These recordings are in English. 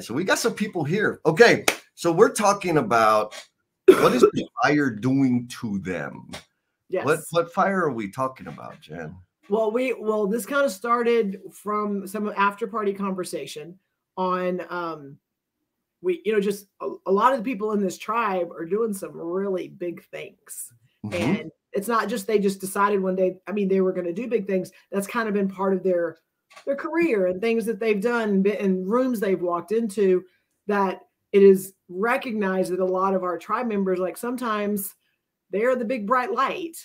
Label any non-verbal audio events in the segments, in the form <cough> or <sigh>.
So we got some people here. Okay, so we're talking about what is <coughs> fire doing to them? Yes. What what fire are we talking about, Jen? Well, we well, this kind of started from some after party conversation on um we you know just a, a lot of the people in this tribe are doing some really big things. Mhm. And it's not just they just decided one day, I mean, they were going to do big things. That's kind of been part of their their career and things that they've done and rooms they've walked into that it is recognized that a lot of our tribe members like sometimes they're the big bright light.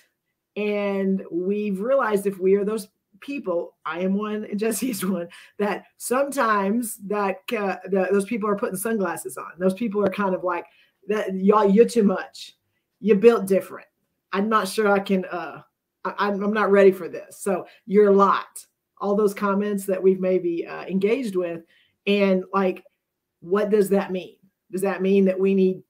And we've realized if we are those people i am one and jesse's one that sometimes that uh, the, those people are putting sunglasses on. Those people are kind of like that y'all you're too much. You built different. I'm not sure i can uh I, I'm, I'm not ready for this. So you're a lot all those comments that we've maybe uh, engaged with and like what does that mean does that mean that we need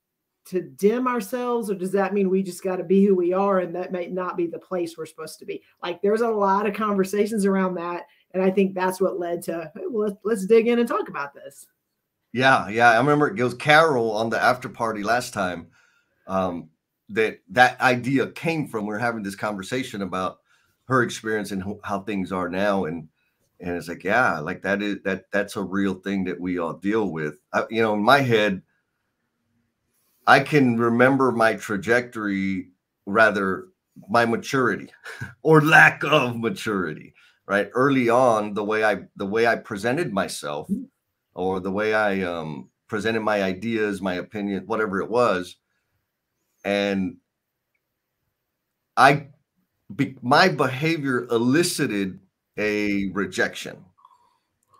to dim ourselves or does that mean we just got to be who we are and that may not be the place we're supposed to be like there's a lot of conversations around that and i think that's what led to hey, well, let's, let's dig in and talk about this Yeah, yeah. I remember it was Carol on the after party last time. Um, that that idea came from. We are having this conversation about her experience and how things are now, and and it's like, yeah, like that is that that's a real thing that we all deal with. I, you know, in my head, I can remember my trajectory, rather my maturity <laughs> or lack of maturity. Right, early on, the way I the way I presented myself or the way I um, presented my ideas, my opinion, whatever it was, and I, be, my behavior elicited a rejection,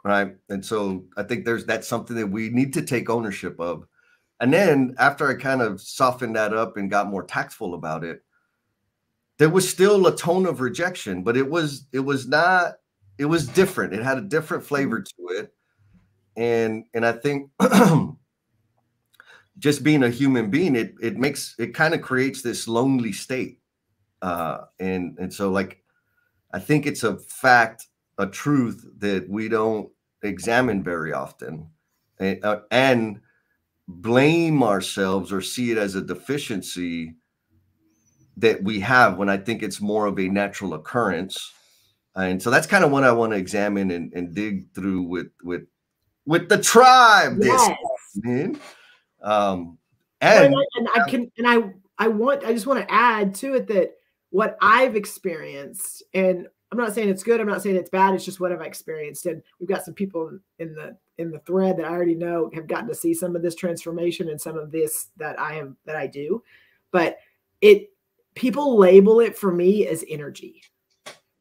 right? And so I think there's that's something that we need to take ownership of. And then after I kind of softened that up and got more tactful about it, there was still a tone of rejection, but it was it was not it was different. It had a different flavor mm-hmm. to it and and I think <clears throat> just being a human being, it it makes it kind of creates this lonely state, uh, and and so like I think it's a fact, a truth that we don't examine very often, and, uh, and blame ourselves or see it as a deficiency that we have when I think it's more of a natural occurrence. And so that's kind of what I want to examine and, and dig through with with with the tribe this Yes. man. Um, and and, I, and I can and I I want I just want to add to it that what I've experienced and I'm not saying it's good I'm not saying it's bad it's just what I've experienced and we've got some people in, the in the thread that I already know have gotten to see some of this transformation and some of this that I am that I do but it people label it for me as energy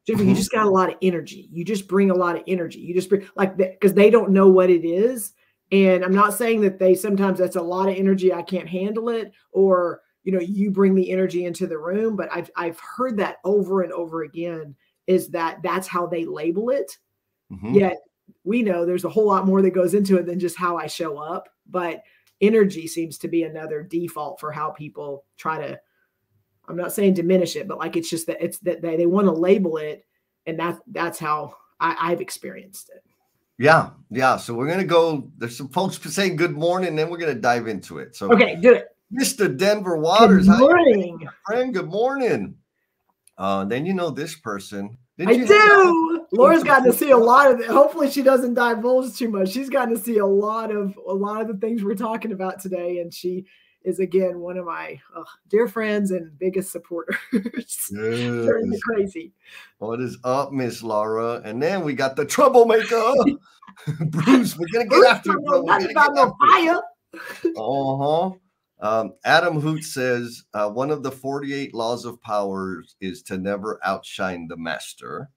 Jennifer, you Mhm. just got a lot of energy. You just bring a lot of energy. You just bring like because they don't know what it is. And I'm not saying that they sometimes that's a lot of energy. I can't handle it, or you know, you bring the energy into the room. But I've I've heard that over and over again. Is that that's how they label it? Mhm. Yet we know there's a whole lot more that goes into it than just how I show up. But energy seems to be another default for how people try to I'm not saying diminish it, but like it's just that it's that they, they want to label it, and that's that's how I, I've experienced it. yeah, yeah. So we're gonna go. There's some folks saying good morning, then we're gonna dive into it. So Okay, do it. Mr. Denver Waters, Good you morning. doing, friend. Good morning. Uh, then you know this person. Did I you- do. Laura's gotten to see a lot of it. Hopefully, she doesn't divulge too much. She's gotten to see a lot of a lot of the things we're talking about today, and she is again one of my uh, dear friends and biggest supporters <laughs> during the crazy. What is up, Miss Laura? And then we got the troublemaker, <laughs> Bruce. We're gonna get Bruce after it, bro. We're gonna get after it. fire. Uh-huh. Um, Adam Hoot says uh, one of the 48 laws of powers is to never outshine the master.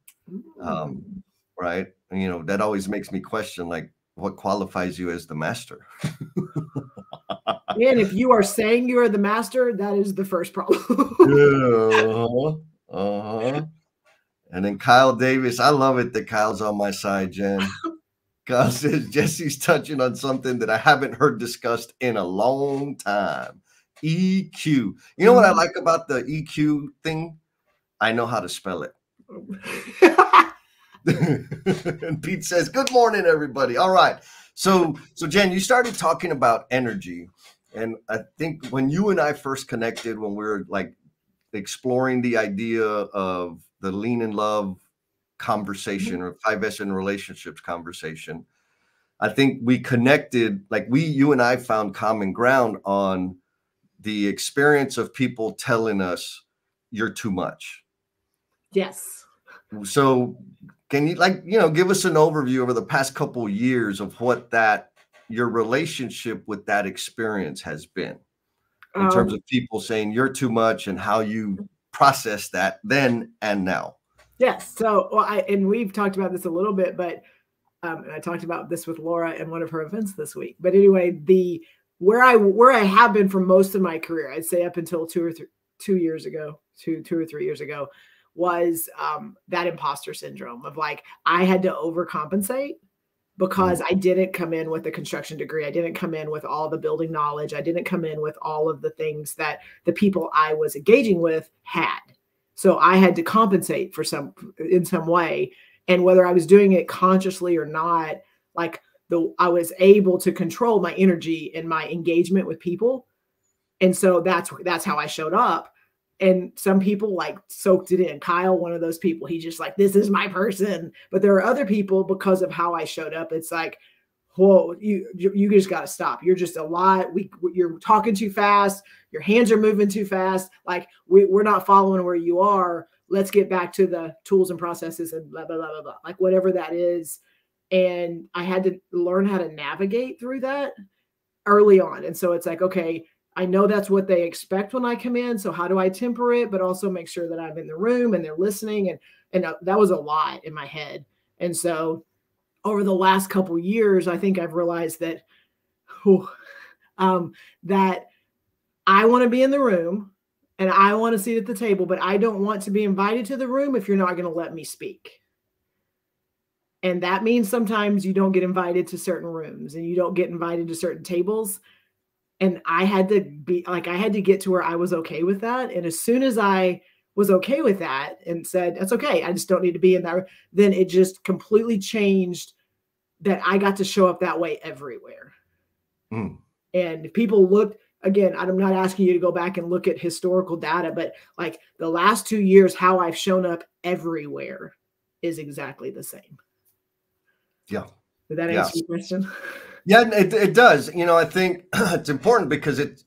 Um, right? And, you know, that always makes me question like what qualifies you as the master? and if you are saying you are the master, that is the first problem. uh-huh. Uh-huh. And then Kyle Davis, I love it that Kyle's on my side, Jen. <laughs> Kyle says <laughs> Jesse's touching on something that I haven't heard discussed in a long time. EQ. You know what I mm. like about the EQ thing? I know how to spell it. and <laughs> Pete says, Good morning, everybody. All right. So, so Jen, you started talking about energy, and I think when you and I first connected, when we were like exploring the idea of the lean in love conversation or five S in relationships conversation, I think we connected, like we, you and I found common ground on the experience of people telling us you're too much. Yes. So can you like, you know, give us an overview over the past couple of years of what that your relationship with that experience has been in um, terms of people saying you're too much and how you process that then and now? Yes. So, well, I, and we've talked about this a little bit, but um, and I talked about this with Laura in one of her events this week. But anyway, the where I where I have been for most of my career, I'd say up until two or three two years ago, two two or three years ago, was um, that imposter syndrome of like I had to overcompensate because mm. I didn't come in with a construction degree. I didn't come in with all the building knowledge. I didn't come in with all of the things that the people I was engaging with had. So I had to compensate for some in some way and whether I was doing it consciously or not, like the I was able to control my energy and my engagement with people. And so that's that's how I showed up. And some people like soaked it in. Kyle, one of those people, he's just like, this is my person. But there are other people because of how I showed up. It's like, whoa, you you just got to stop. You're just a lot. We you're talking too fast. Your hands are moving too fast. Like we, we're not following where you are let's get back to the tools and processes and blah blah blah blah blah like whatever that is and i had to learn how to navigate through that early on and so it's like okay i know that's what they expect when i come in so how do i temper it but also make sure that i'm in the room and they're listening and and uh, that was a lot in my head and so over the last couple years i think i've realized that whew, um, that i want to be in the room and I want to sit at the table, but I don't want to be invited to the room if you're not going to let me speak. And that means sometimes you don't get invited to certain rooms and you don't get invited to certain tables. And I had to be like, I had to get to where I was okay with that. And as soon as I was okay with that and said, that's okay, I just don't need to be in that, then it just completely changed that I got to show up that way everywhere. Mm. And people looked, again, I'm not asking you to go back and look at historical data, but like the last two years, how I've shown up everywhere is exactly the same. Yeah. Did that answer your question? <laughs> Yeah, it, it does. You know, I think <clears throat> it's important because it,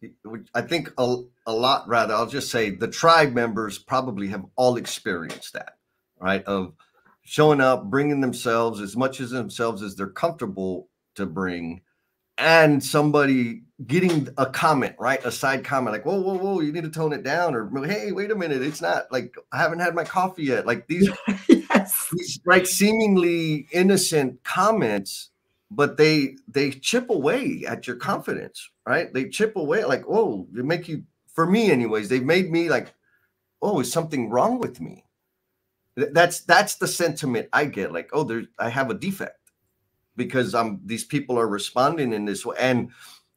I think a, a lot rather, I'll just say the tribe members probably have all experienced that, right? Of showing up, bringing themselves as much as themselves as they're comfortable to bring, and somebody getting a comment, right? A side comment like, whoa, whoa, whoa, you need to tone it down, or hey, wait a minute, it's not like I haven't had my coffee yet. Like these, <laughs> yes. these like seemingly innocent comments, but they they chip away at your confidence, right? They chip away like, oh, they make you for me, anyways, they've made me like, oh, is something wrong with me? That's that's the sentiment I get, like, oh, there's I have a defect because I'm these people are responding in this way. And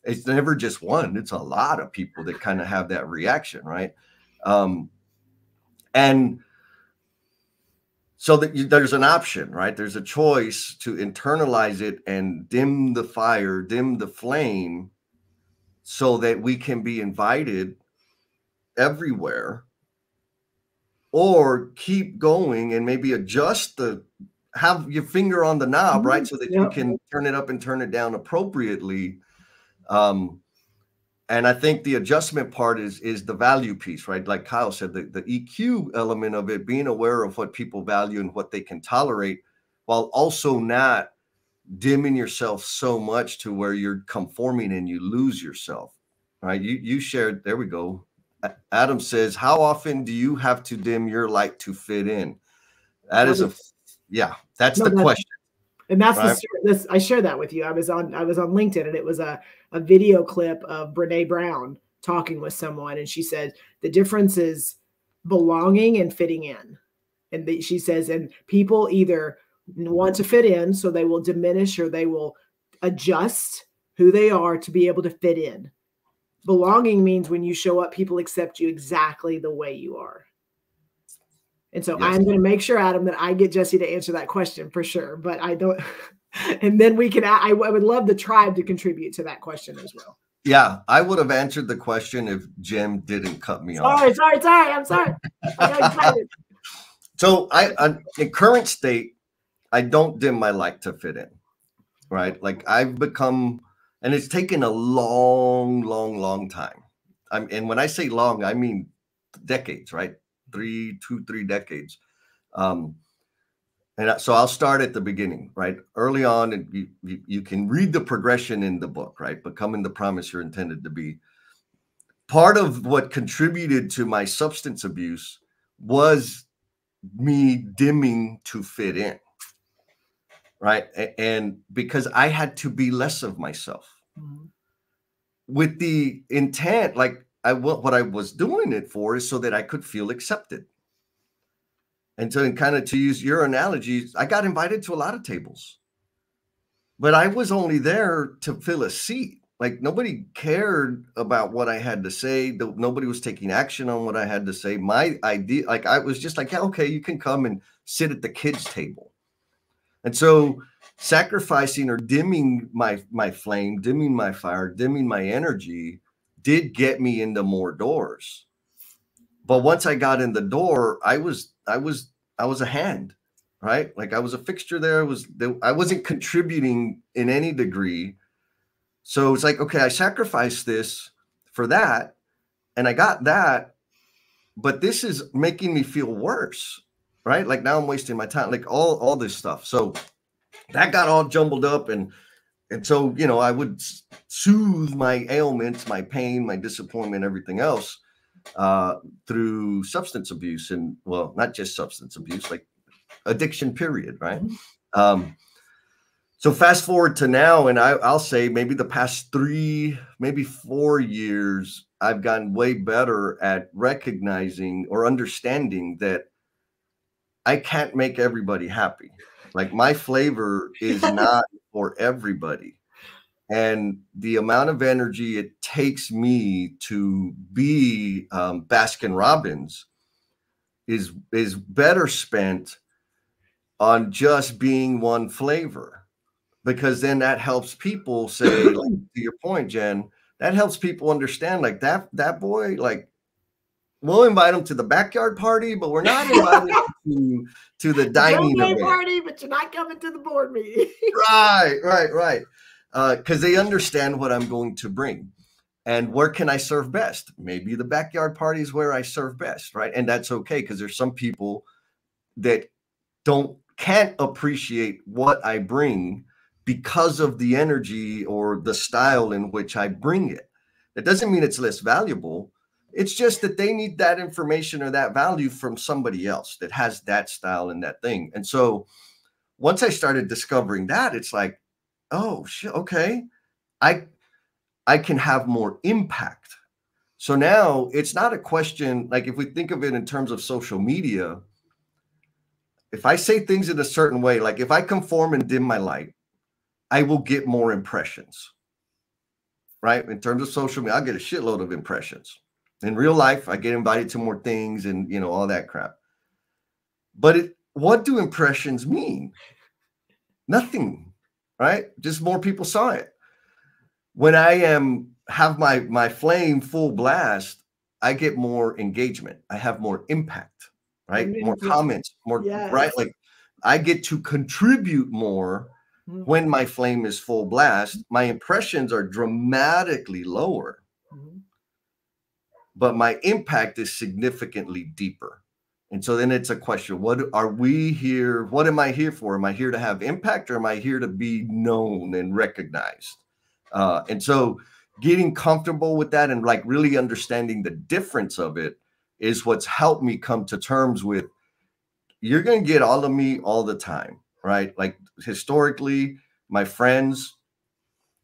it's never just one, it's a lot of people that kind of have that reaction, right? Um, and so that you, there's an option, right? There's a choice to internalize it and dim the fire, dim the flame, so that we can be invited everywhere or keep going and maybe adjust the have your finger on the knob, right? Mm-hmm. So that yep. you can turn it up and turn it down appropriately. Um, and I think the adjustment part is is the value piece, right? Like Kyle said, the, the EQ element of it, being aware of what people value and what they can tolerate, while also not dimming yourself so much to where you're conforming and you lose yourself. Right. You you shared, there we go. Adam says, How often do you have to dim your light to fit in? That is a yeah, that's no, the that's, question. And that's right? the this I shared that with you. I was on I was on LinkedIn and it was a, a video clip of Brene Brown talking with someone and she said the difference is belonging and fitting in. And the, she says and people either want to fit in so they will diminish or they will adjust who they are to be able to fit in. Belonging means when you show up people accept you exactly the way you are. And so yes. I'm going to make sure, Adam, that I get Jesse to answer that question for sure. But I don't, <laughs> and then we can. I, I would love the tribe to contribute to that question as well. Yeah, I would have answered the question if Jim didn't cut me off. Sorry, sorry, sorry. I'm sorry. <laughs> so I, I, in current state, I don't dim my light to fit in. Right, like I've become, and it's taken a long, long, long time. I'm, and when I say long, I mean decades. Right, three, two, three decades. Um, and so I'll start at the beginning, right? Early on, and you, you, you, can read the progression in the book, right? Becoming the promise you're intended to be. Part of what contributed to my substance abuse was me dimming to fit in, right? And because I had to be less of myself mm-hmm. with the intent, like I what I was doing it for is so that I could feel accepted and so, kind of to use your analogy, I got invited to a lot of tables, but I was only there to fill a seat. Like nobody cared about what I had to say. Nobody was taking action on what I had to say. My idea, like I was just like, yeah, okay, you can come and sit at the kids' table. And so, sacrificing or dimming my my flame, dimming my fire, dimming my energy, did get me into more doors. But once I got in the door, I was I was I was a hand, right? Like I was a fixture there. Was I wasn't contributing in any degree. So it's like, okay, I sacrificed this for that, and I got that, but this is making me feel worse, right? Like now I'm wasting my time, like all all this stuff. So that got all jumbled up and and so you know i would soothe my ailments my pain my disappointment everything else uh, through substance abuse and well, not just substance abuse, like addiction. Period. Right. Mm-hmm. Um, so fast forward to now, and I, I'll say maybe the past three, maybe four years, I've gotten way better at recognizing or understanding that I can't make everybody happy. Like my flavor is <laughs> not for everybody. And the amount of energy it takes me to be um, Baskin Robbins is is better spent on just being one flavor, because then that helps people say, like, to your point, Jen, that helps people understand, like that that boy, like we'll invite them to the backyard party, but we're not inviting him to, to the <laughs> dining party, but you're not coming to the board meeting. <laughs> right, right, right because uh, they understand what I'm going to bring. And where can I serve best? Maybe the backyard party is where I serve best, right? And that's okay because there's some people that don't can't appreciate what I bring because of the energy or the style in which I bring it. That doesn't mean it's less valuable. It's just that they need that information or that value from somebody else that has that style and that thing. And so once I started discovering that, it's like, oh shit, okay. I I can have more impact. So now it's not a question like if we think of it in terms of social media, if I say things in a certain way, like if I conform and dim my light, I will get more impressions. Right? In terms of social media, I'll get a shitload of impressions. In real life, I get invited to more things and you know all that crap. But it, what do impressions mean? Nothing right? Just more people saw it. When I am have my my flame full blast, I get more engagement. I have more impact, right? More comments, more yes. right? Like I get to contribute more mm-hmm. when my flame is full blast. My impressions are dramatically lower. But my impact is significantly deeper. And so then it's a question what are we here? What am I here for? Am I here to have impact or am I here to be known and recognized? Uh, and so getting comfortable with that and like really understanding the difference of it is what's helped me come to terms with you're going to get all of me all the time, right? Like historically, my friends,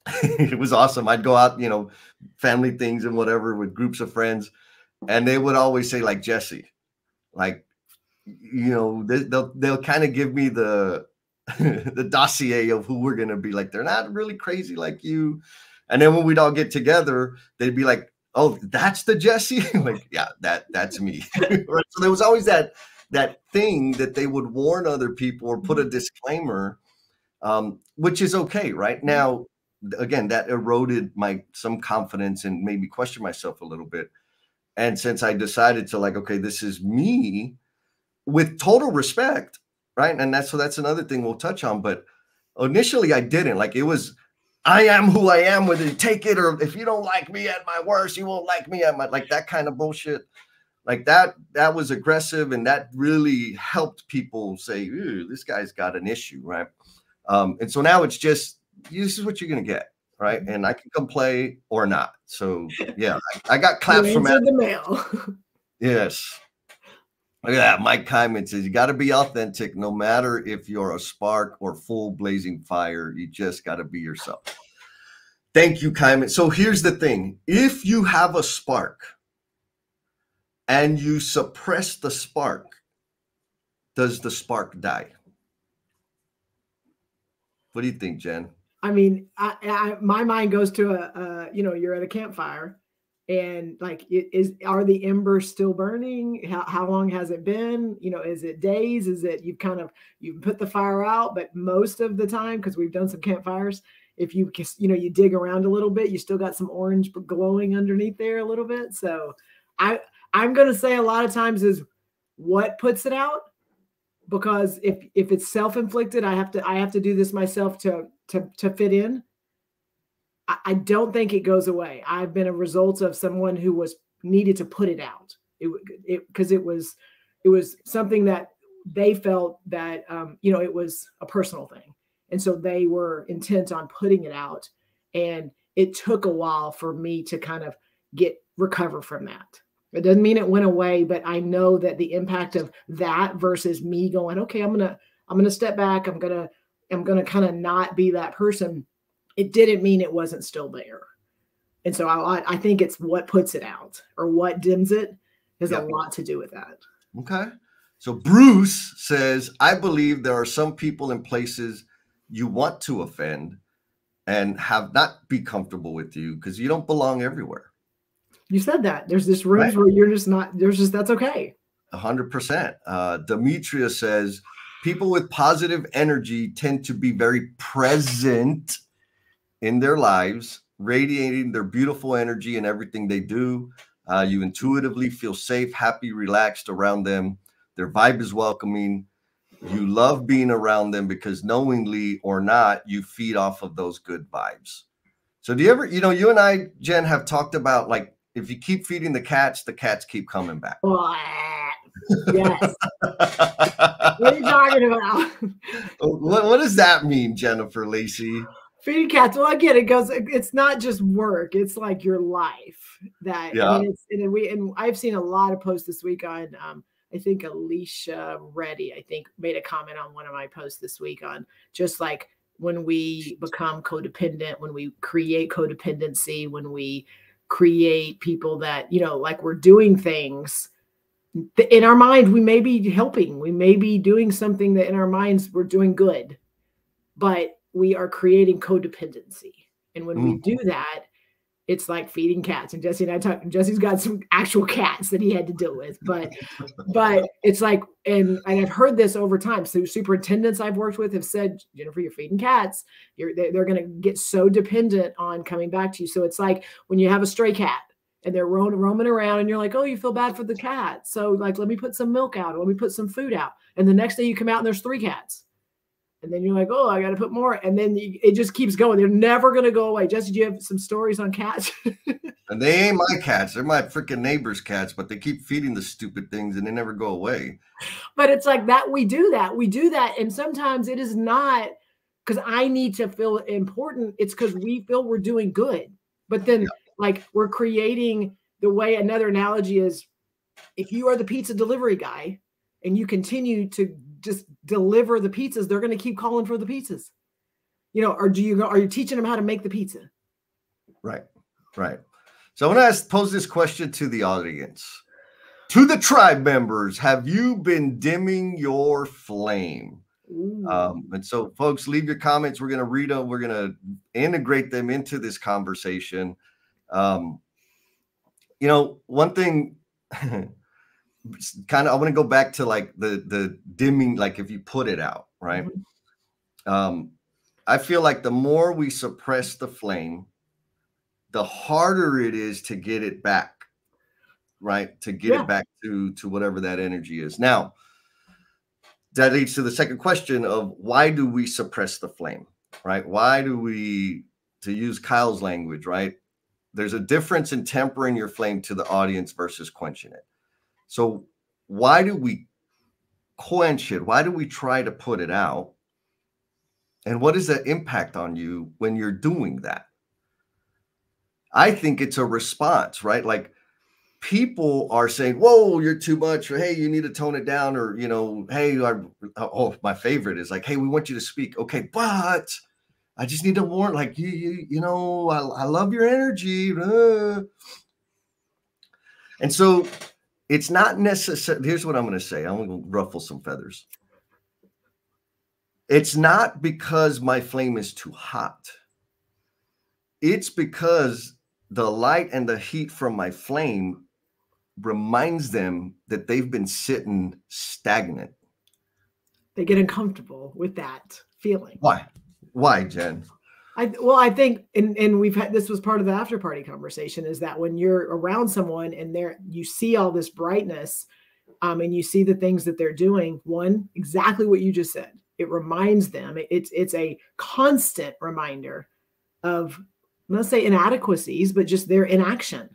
<laughs> it was awesome. I'd go out, you know, family things and whatever with groups of friends, and they would always say, like, Jesse, like you know they, they'll they'll kind of give me the <laughs> the dossier of who we're gonna be like they're not really crazy like you and then when we'd all get together they'd be like oh that's the jesse <laughs> like yeah that that's me so there was always that that thing that they would warn other people or put a mm-hmm. disclaimer um, which is okay. Right Mm-hmm. now, again, that eroded my some confidence and made me question myself a little bit. And since I decided to like, okay, this is me with total respect, right? And that's so that's another thing we'll touch on. But initially, I didn't like it was. I am who I am, whether you take it or if you don't like me at my worst, you won't like me at my like that kind of bullshit. Like that, that was aggressive, and that really helped people say, "This guy's got an issue," right? Um, and so now it's just this is what you're gonna get, right? Mm-hmm. And I can come play or not. So <laughs> yeah, I, I got claps from the mail. <laughs> Yes. Look at that. Mike Kyman says you got to be authentic no matter if you're a spark or full blazing fire. You just got to be yourself. Thank you, Kyman. So here's the thing if you have a spark and you suppress the spark, does the spark die? What do you think, Jen? I mean, I, I my mind goes to a, uh, you know, you're at a campfire, and like, is are the embers still burning? How how long has it been? You know, is it days? Is it you've kind of you've put the fire out, but most of the time, because we've done some campfires, if you you know you dig around a little bit, you still got some orange glowing underneath there a little bit. So, I I'm gonna say a lot of times is what puts it out because if if it's self-inflicted i have to i have to do this myself to to to fit in. I, I don't think it goes away. I've been a result of someone who was needed to put it out. It it because it was it was something that they felt that um you know it was a personal thing. And so they were intent on putting it out. And it took a while for me to kind of get recover from that it doesn't mean it went away, but I know that the impact of that versus me going, okay, I'm gonna, I'm gonna step back. I'm gonna, I'm gonna kind of not be that person. It didn't mean it wasn't still there. And so I, I think it's what puts it out or what dims it has Yeah. a lot to do with that. Okay. So Bruce says, I believe there are some people in places you want to offend and have not be comfortable with you because you don't belong everywhere. You said that there's this rooms Right. where you're just not. There's just that's okay. Hundred percent. Uh, Demetria says people with positive energy tend to be very present in their lives, radiating their beautiful energy in everything they do. Uh, you intuitively feel safe, happy, relaxed around them. Their vibe is welcoming. You love being around them because knowingly or not, you feed off of those good vibes. So, do you ever, you know, you and I, Jen, have talked about like if you keep feeding the cats, the cats keep coming back. yes. <laughs> What are you talking about? what, what does that mean, Jennifer Lacey? Feeding cats. Well, again, it goes. It's not just work. It's like your life. That Yeah. I mean, it's and we and I've seen a lot of posts this week on. Um, I think Alicia Reddy. I think made a comment on one of my posts this week on just like when we become codependent, when we create codependency, when we create people that you know, like we're doing things in our mind. We may be helping. We may be doing something that in our minds we're doing good, but we are creating codependency. And when we mm. do that, it's like feeding cats. And Jesse and I talk. Jesse's got some actual cats that he had to deal with, but <laughs> but it's like, and, and I've heard this over time. So superintendents I've worked with have said, Jennifer, you're feeding cats. You're they, they're going to get so dependent on coming back to you. So it's like when you have a stray cat and they're roaming, roaming around, and you're like, oh, you feel bad for the cat. So like, let me put some milk out. Or let me put some food out. And the next day you come out and there's three cats. And then you're like, oh, I got to put more. And then you, it just keeps going. They're never going to go away. Jesse, do you have some stories on cats? <laughs> And they ain't my cats. They're my freaking neighbor's cats, but they keep feeding the stupid things and they never go away. but it's like that we do that we do that and sometimes it is not because i need to feel important it's because we feel we're doing good but then Yeah. like we're creating the way another analogy is if you are the pizza delivery guy and you continue to just deliver the pizzas they're going to keep calling for the pizzas you know or do you are you teaching them how to make the pizza Right. Right. So I want to ask, pose this question to the audience. To the tribe members, have you been dimming your flame? Um, and so, folks, leave your comments. We're going to read them. We're going to integrate them into this conversation. Um, you know, one thing, <laughs> kind of, I want to go back to like the the dimming, like if you put it out, right? Mhm. Um, I feel like the more we suppress the flame, the harder it is to get it back, right? To get yeah. it back to to whatever that energy is. Now, that leads to the second question of why do we suppress the flame, right? Why do we, to use Kyle's language, right? There's a difference in tempering your flame to the audience versus quenching it. So, why do we quench it? Why do we try to put it out? And what is the impact on you when you're doing that? I think it's a response, right? Like people are saying, "Whoa, you're too much," or "Hey, you need to tone it down," or you know, "Hey, I, oh, my favorite is like, hey, we want you to speak." Okay, but I just need to warn, like you, you, you know, I, I love your energy, uh. and so it's not necessary. Here's what I'm going to say. I'm going to ruffle some feathers. It's not because my flame is too hot. It's because the light and the heat from my flame reminds them that they've been sitting stagnant. They get uncomfortable with that feeling. Why? Why, Jen? I well, I think, and and we've had this was part of the after party conversation is that when you're around someone and there you see all this brightness, um, and you see the things that they're doing. One, exactly what you just said. It reminds them. It, it's it's a constant reminder of let's say inadequacies, but just their inaction.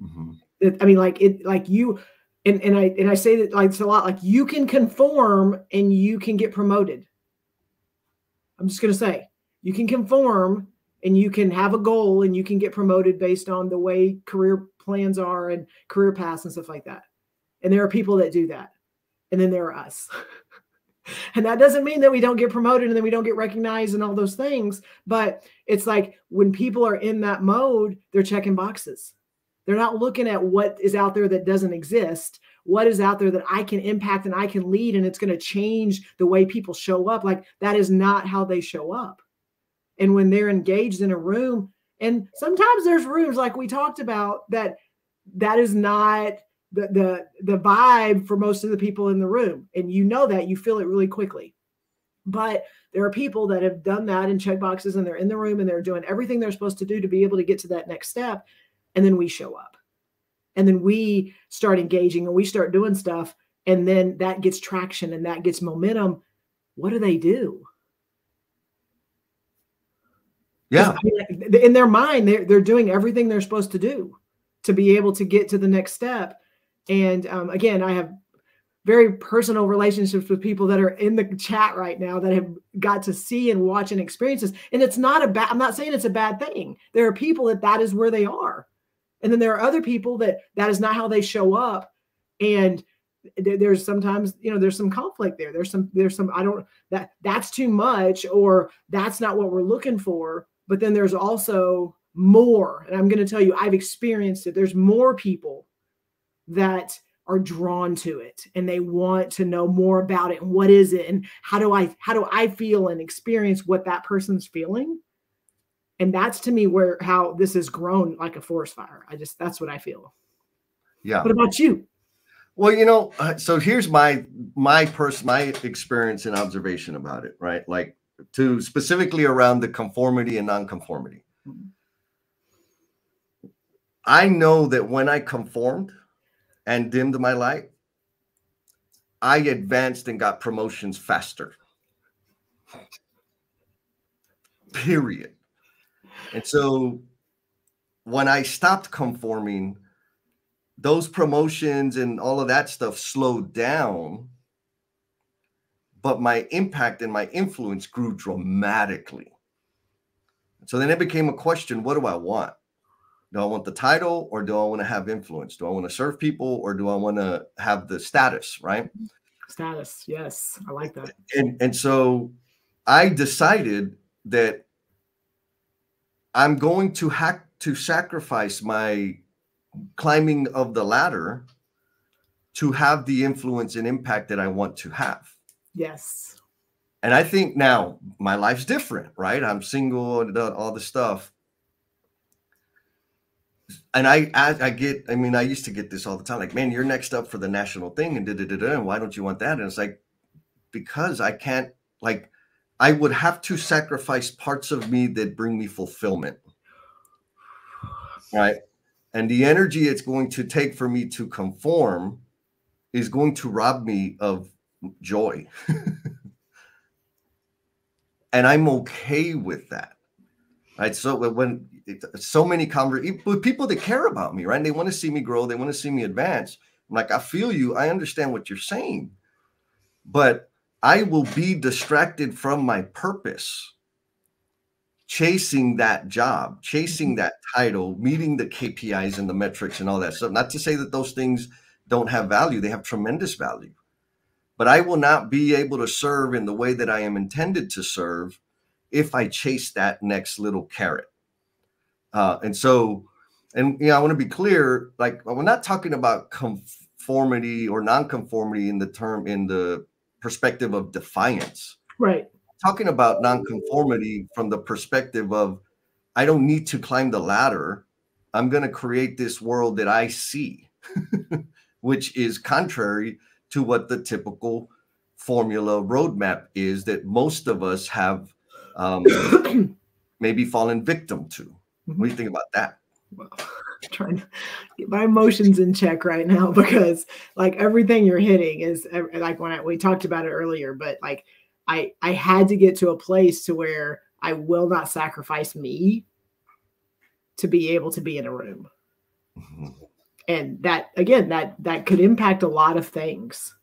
Mm-hmm. I mean, like it, like you, and and I and I say that like it's a lot. Like you can conform and you can get promoted. I'm just gonna say you can conform and you can have a goal and you can get promoted based on the way career plans are and career paths and stuff like that. And there are people that do that, and then there are us. <laughs> and that doesn't mean that we don't get promoted and then we don't get recognized and all those things but it's like when people are in that mode they're checking boxes. They're not looking at what is out there that doesn't exist. What is out there that i can impact and i can lead and it's going to change the way people show up. Like that is not how they show up and when they're engaged in a room and sometimes there's rooms like we talked about that that is not the the the vibe for most of the people in the room and you know that you feel it really quickly. But there are people that have done that in check boxes and they're in the room and they're doing everything they're supposed to do to be able to get to that next step and then we show up. And then we start engaging and we start doing stuff and then that gets traction and that gets momentum. What do they do yeah in their mind they're, they're doing everything they're supposed to do to be able to get to the next step and um, again, I have very personal relationships with people that are in the chat right now that have got to see and watch and experiences. And it's not a bad, I'm not saying it's a bad thing. There are people that that is where they are. And then there are other people that that is not how they show up. And there's sometimes, you know, there's some conflict there. There's some, there's some, I don't, that that's too much or that's not what we're looking for. But then there's also more. And I'm going to tell you, I've experienced it. There's more people that are drawn to it and they want to know more about it and what is it and how do i how do i feel and experience what that person's feeling? And that's to me where how this has grown like a forest fire. I just that's what i feel. Yeah. What about you? Well you know uh, so here's my my person my experience and observation about it right? Like to specifically around the conformity and nonconformity mm-hmm. i know that when i conformed and dimmed my light, I advanced and got promotions faster. <laughs> Period. And so when I stopped conforming, those promotions and all of that stuff slowed down, but my impact and my influence grew dramatically. So then it became a question what do I want? Do I want the title or do I want to have influence? Do I want to serve people or do I want to have the status, right? Status, yes. I like that. And and so I decided that I'm going to hack to sacrifice my climbing of the ladder to have the influence and impact that I want to have. Yes. And I think now my life's different, right? I'm single and all the stuff and I, I, I get I mean I used to get this all the time like man you're next up for the national thing and da da da da and why don't you want that and it's like because I can't like I would have to sacrifice parts of me that bring me fulfillment. Right. And the energy it's going to take for me to conform is going to rob me of joy. <laughs> and I'm okay with that. Right. So when so many conversations with people that care about me, right? And they want to see me grow, they want to see me advance. I'm like, I feel you, I understand what you're saying, but I will be distracted from my purpose chasing that job, chasing mm-hmm. that title, meeting the KPIs and the metrics and all that stuff. Not to say that those things don't have value, they have tremendous value. But I will not be able to serve in the way that I am intended to serve if I chase that next little carrot. Uh, and so, and you know, I want to be clear like, we're not talking about conformity or non-conformity in the term, in the perspective of defiance. Right. Talking about non-conformity from the perspective of, I don't need to climb the ladder. I'm going to create this world that I see, <laughs> which is contrary to what the typical formula roadmap is that most of us have um, <coughs> maybe fallen victim to. What do you think about that? Well, I'm trying to get my emotions in check right now <laughs> because like everything you're hitting is like when I, we talked about it earlier, but like I I had to get to a place to where I will not sacrifice me to be able to be in a room. Mm-hmm. And that again, that that could impact a lot of things.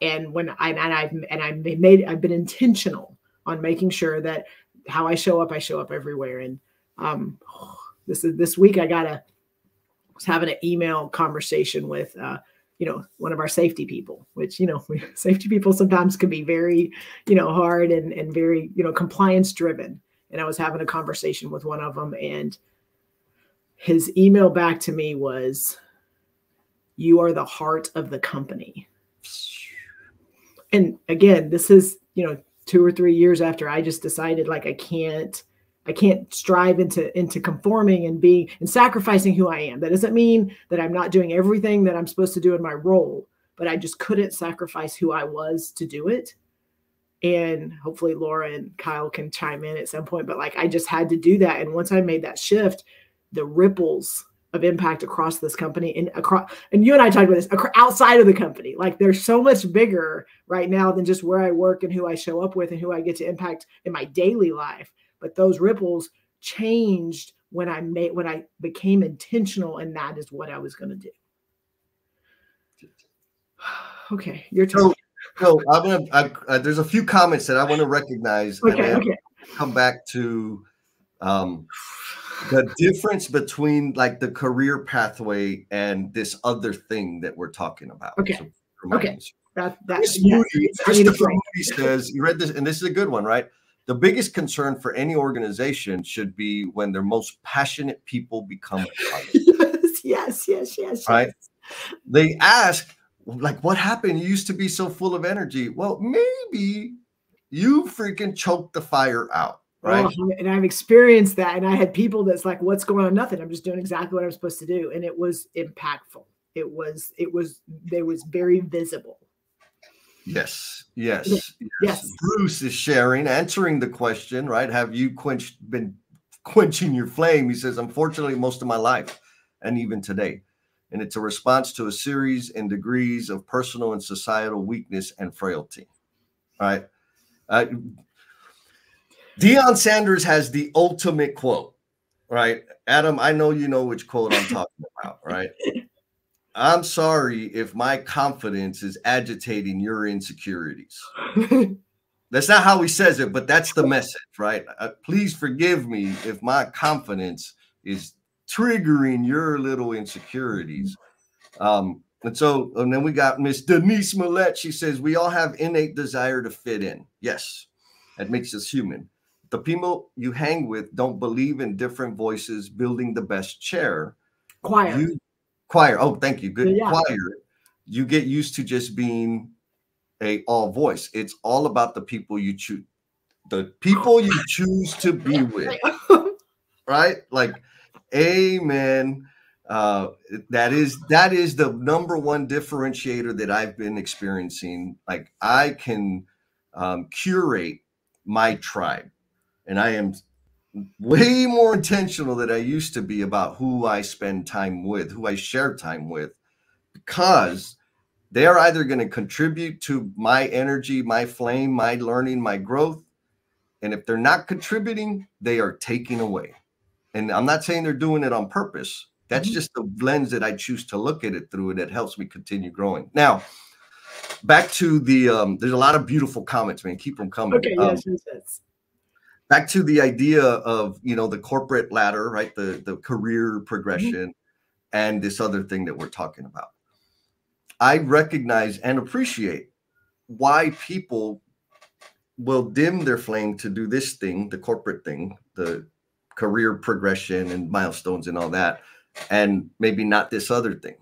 And when I and I've and I made I've been intentional on making sure that how I show up, I show up everywhere. And um, <sighs> this is this week I got a was having an email conversation with uh, you know one of our safety people which you know <laughs> safety people sometimes can be very you know hard and and very you know compliance driven and i was having a conversation with one of them and his email back to me was you are the heart of the company and again this is you know two or three years after i just decided like i can't I can't strive into into conforming and being and sacrificing who I am. That doesn't mean that I'm not doing everything that I'm supposed to do in my role, but I just couldn't sacrifice who I was to do it. And hopefully Laura and Kyle can chime in at some point, but like I just had to do that. And once I made that shift, the ripples of impact across this company and across and you and I talked about this outside of the company. Like they're so much bigger right now than just where I work and who I show up with and who I get to impact in my daily life but those ripples changed when I made when I became intentional, and that is what I was going to do. <sighs> okay, your turn. So, so I'm gonna. I, uh, there's a few comments that I want to recognize. Okay, okay. Come back to um, the difference between like the career pathway and this other thing that we're talking about. Okay. So okay. That that Chris Moody, Christopher Moody says you read this, and this is a good one, right? the biggest concern for any organization should be when their most passionate people become <laughs> yes, yes, yes, yes. Right? Yes. They ask, like, what happened? You used to be so full of energy. Well, maybe you freaking choked the fire out. Right. And I've experienced that. And I had people that's like, what's going on? Nothing. I'm just doing exactly what I'm supposed to do. And it was impactful. It was, it was, there was very visible. Yes, yes, yes, yes. Bruce is sharing, answering the question, right? Have you quenched been quenching your flame? He says, unfortunately, most of my life, and even today. And it's a response to a series and degrees of personal and societal weakness and frailty. Right. Uh, Deion Sanders has the ultimate quote, right? Adam, I know you know which quote I'm talking <laughs> about, right? I'm sorry if my confidence is agitating your insecurities. <laughs> that's not how he says it, but that's the message, right? Uh, please forgive me if my confidence is triggering your little insecurities. Um, and so, and then we got Miss Denise Millette. She says, We all have innate desire to fit in. Yes, that makes us human. The people you hang with don't believe in different voices building the best chair. Quiet. You choir. Oh, thank you. Good yeah. choir. You get used to just being a all voice. It's all about the people you choose, the people you choose to be <laughs> with. <laughs> right? Like, amen. Uh, that is that is the number one differentiator that I've been experiencing. Like I can um, curate my tribe. And I am way more intentional than I used to be about who I spend time with, who I share time with, because they're either going to contribute to my energy, my flame, my learning, my growth. And if they're not contributing, they are taking away. And I'm not saying they're doing it on purpose. That's mm-hmm. just the lens that I choose to look at it through, and it helps me continue growing. Now, back to the um, there's a lot of beautiful comments, man. Keep them coming. Okay, um, yes, yes, yes. Back to the idea of you know the corporate ladder, right? The the career progression, mm-hmm. and this other thing that we're talking about. I recognize and appreciate why people will dim their flame to do this thing, the corporate thing, the career progression and milestones and all that, and maybe not this other thing.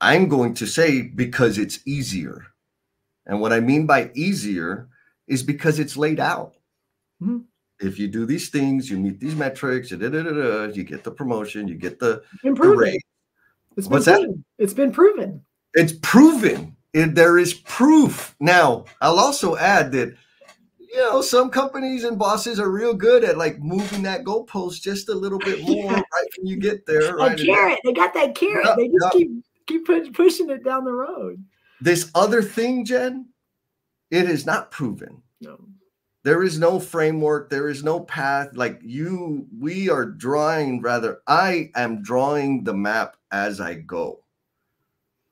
I'm going to say because it's easier. And what I mean by easier is because it's laid out. Mm-hmm. If you do these things, you meet these metrics, you, da, da, da, you get the promotion, you get the, the rate. It's been What's proven. that? It's been proven. It's proven. It, there is proof. Now, I'll also add that you know, some companies and bosses are real good at like moving that goalpost just a little bit <laughs> more yeah. right when you get there. Right? carrot. They got that carrot. They just keep keep push, pushing it down the road. This other thing, Jen, it is not proven. No. There is no framework. There is no path. Like you, we are drawing, rather, I am drawing the map as I go.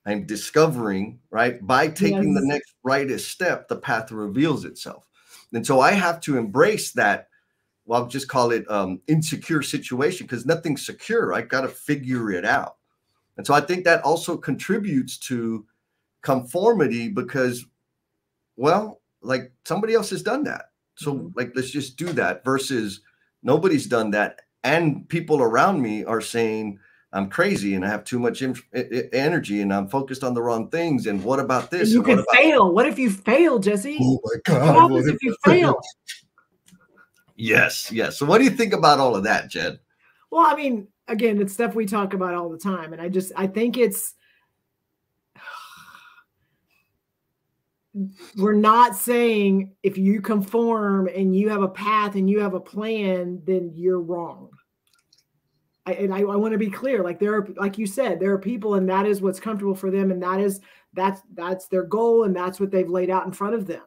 I'm discovering, right? By taking yes. the next rightest step, the path reveals itself. And so I have to embrace that. Well, I'll just call it um, insecure situation because nothing's secure. I got to figure it out. And so I think that also contributes to conformity because, well, like somebody else has done that. So, mm-hmm. like, let's just do that versus nobody's done that. And people around me are saying, I'm crazy and I have too much energy and I'm focused on the wrong things. And what about this? You can fail. What if you fail, Jesse? Oh my God. What happens what if you fail? Yes, yes. So, what do you think about all of that, Jed? Well, I mean, again, it's stuff we talk about all the time. And I just, I think it's, we're not saying if you conform and you have a path and you have a plan, then you're wrong. I, and I, I want to be clear, like there are, like you said, there are people, and that is what's comfortable for them, and that is that's that's their goal, and that's what they've laid out in front of them.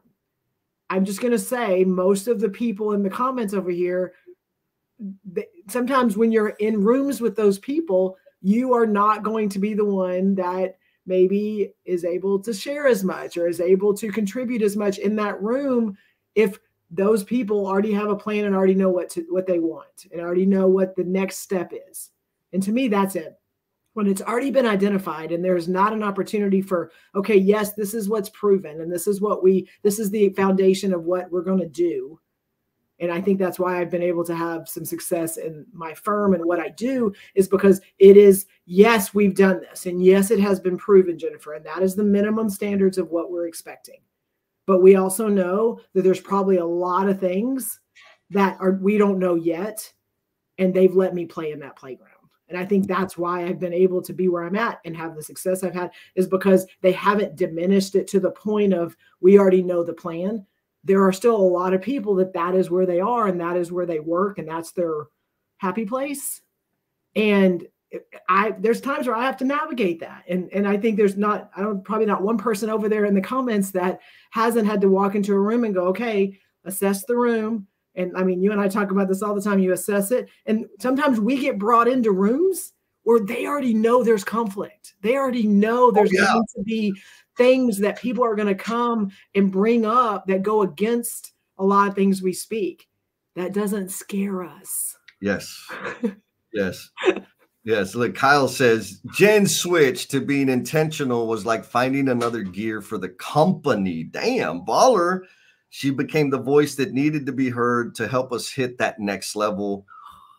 I'm just going to say, most of the people in the comments over here sometimes when you're in rooms with those people, you are not going to be the one that maybe is able to share as much or is able to contribute as much in that room if those people already have a plan and already know what to what they want and already know what the next step is. And to me that's it. When it's already been identified and there's not an opportunity for okay, yes, this is what's proven and this is what we this is the foundation of what we're going to do and i think that's why i've been able to have some success in my firm and what i do is because it is yes we've done this. And yes it has been proven jennifer and that is the minimum standards of what we're expecting. But we also know that there's probably a lot of things that are we don't know yet and they've let me play in that playground. And i think that's why i've been able to be where i'm at and have the success i've had is because they haven't diminished it to the point of we already know the plan there are still a lot of people that that is where they are and that is where they work and that's their happy place. And i there's times where i have to navigate that. And and i think there's not i don't probably not one person over there in the comments that hasn't had to walk into a room and go okay assess the room. And i mean you and i talk about this all the time you assess it. And sometimes we get brought into rooms where they already know there's conflict. They already know oh, there's oh, yeah. going to be things that people are going to come and bring up that go against a lot of things we speak. That doesn't scare us. Yes. <laughs> yes. Yes. Look, Kyle says Jen's switch to being intentional was like finding another gear for the company. Damn, baller. She became the voice that needed to be heard to help us hit that next level.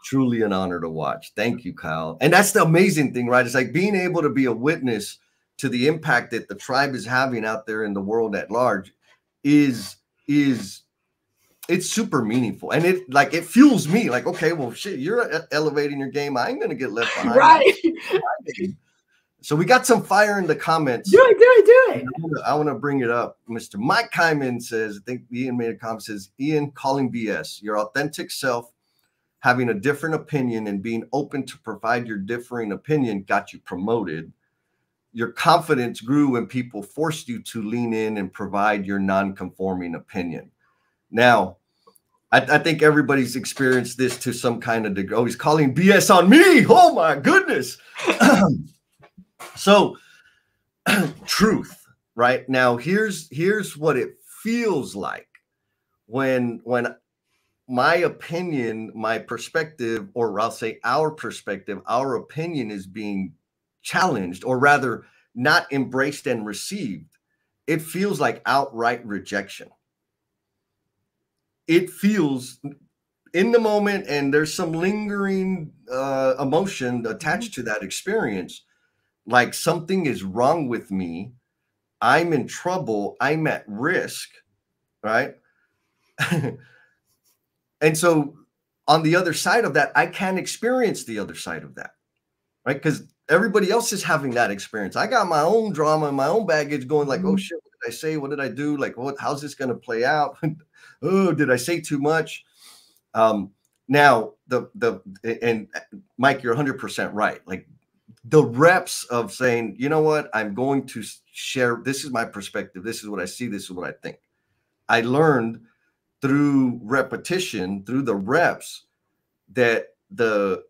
Truly an honor to watch. Thank you, Kyle. And that's the amazing thing, right? It's like being able to be a witness to the impact that the tribe is having out there in the world at large is is it's super meaningful and it like it fuels me like okay well shit you're elevating your game i'm gonna get left behind right <laughs> so we got some fire in the comments. Do it, do it, do it. I want to bring it up. Mr. Mike Kyman says, I think Ian made a comment, says, Ian, calling BS, your authentic self, having a different opinion and being open to provide your differing opinion got you promoted. Your confidence grew when people forced you to lean in and provide your non-conforming opinion. Now, I, I, think everybody's experienced this to some kind of degree. Oh, he's calling BS on me. Oh my goodness. <clears throat> So, <clears throat> truth, right? Now, here's here's what it feels like when when my opinion, my perspective, or I'll say our perspective, our opinion is being challenged, or rather, not embraced and received. It feels like outright rejection. It feels in the moment, and there's some lingering uh, emotion attached to that experience like something is wrong with me. I'm in trouble. I'm at risk, right? <laughs> and so on the other side of that, I can't experience the other side of that, right? Because everybody else is having that experience. I got my own drama and my own baggage going like, oh mm-hmm. shit, what did I say? What did I do? Like, what, how's this going to play out? <laughs> oh, did I say too much? Um, now the, the, and Mike, you're hundred percent right. Like the reps of saying, you know what, I'm going to share. This is my perspective. This is what I see. This is what I think. I learned through repetition, through the reps, that the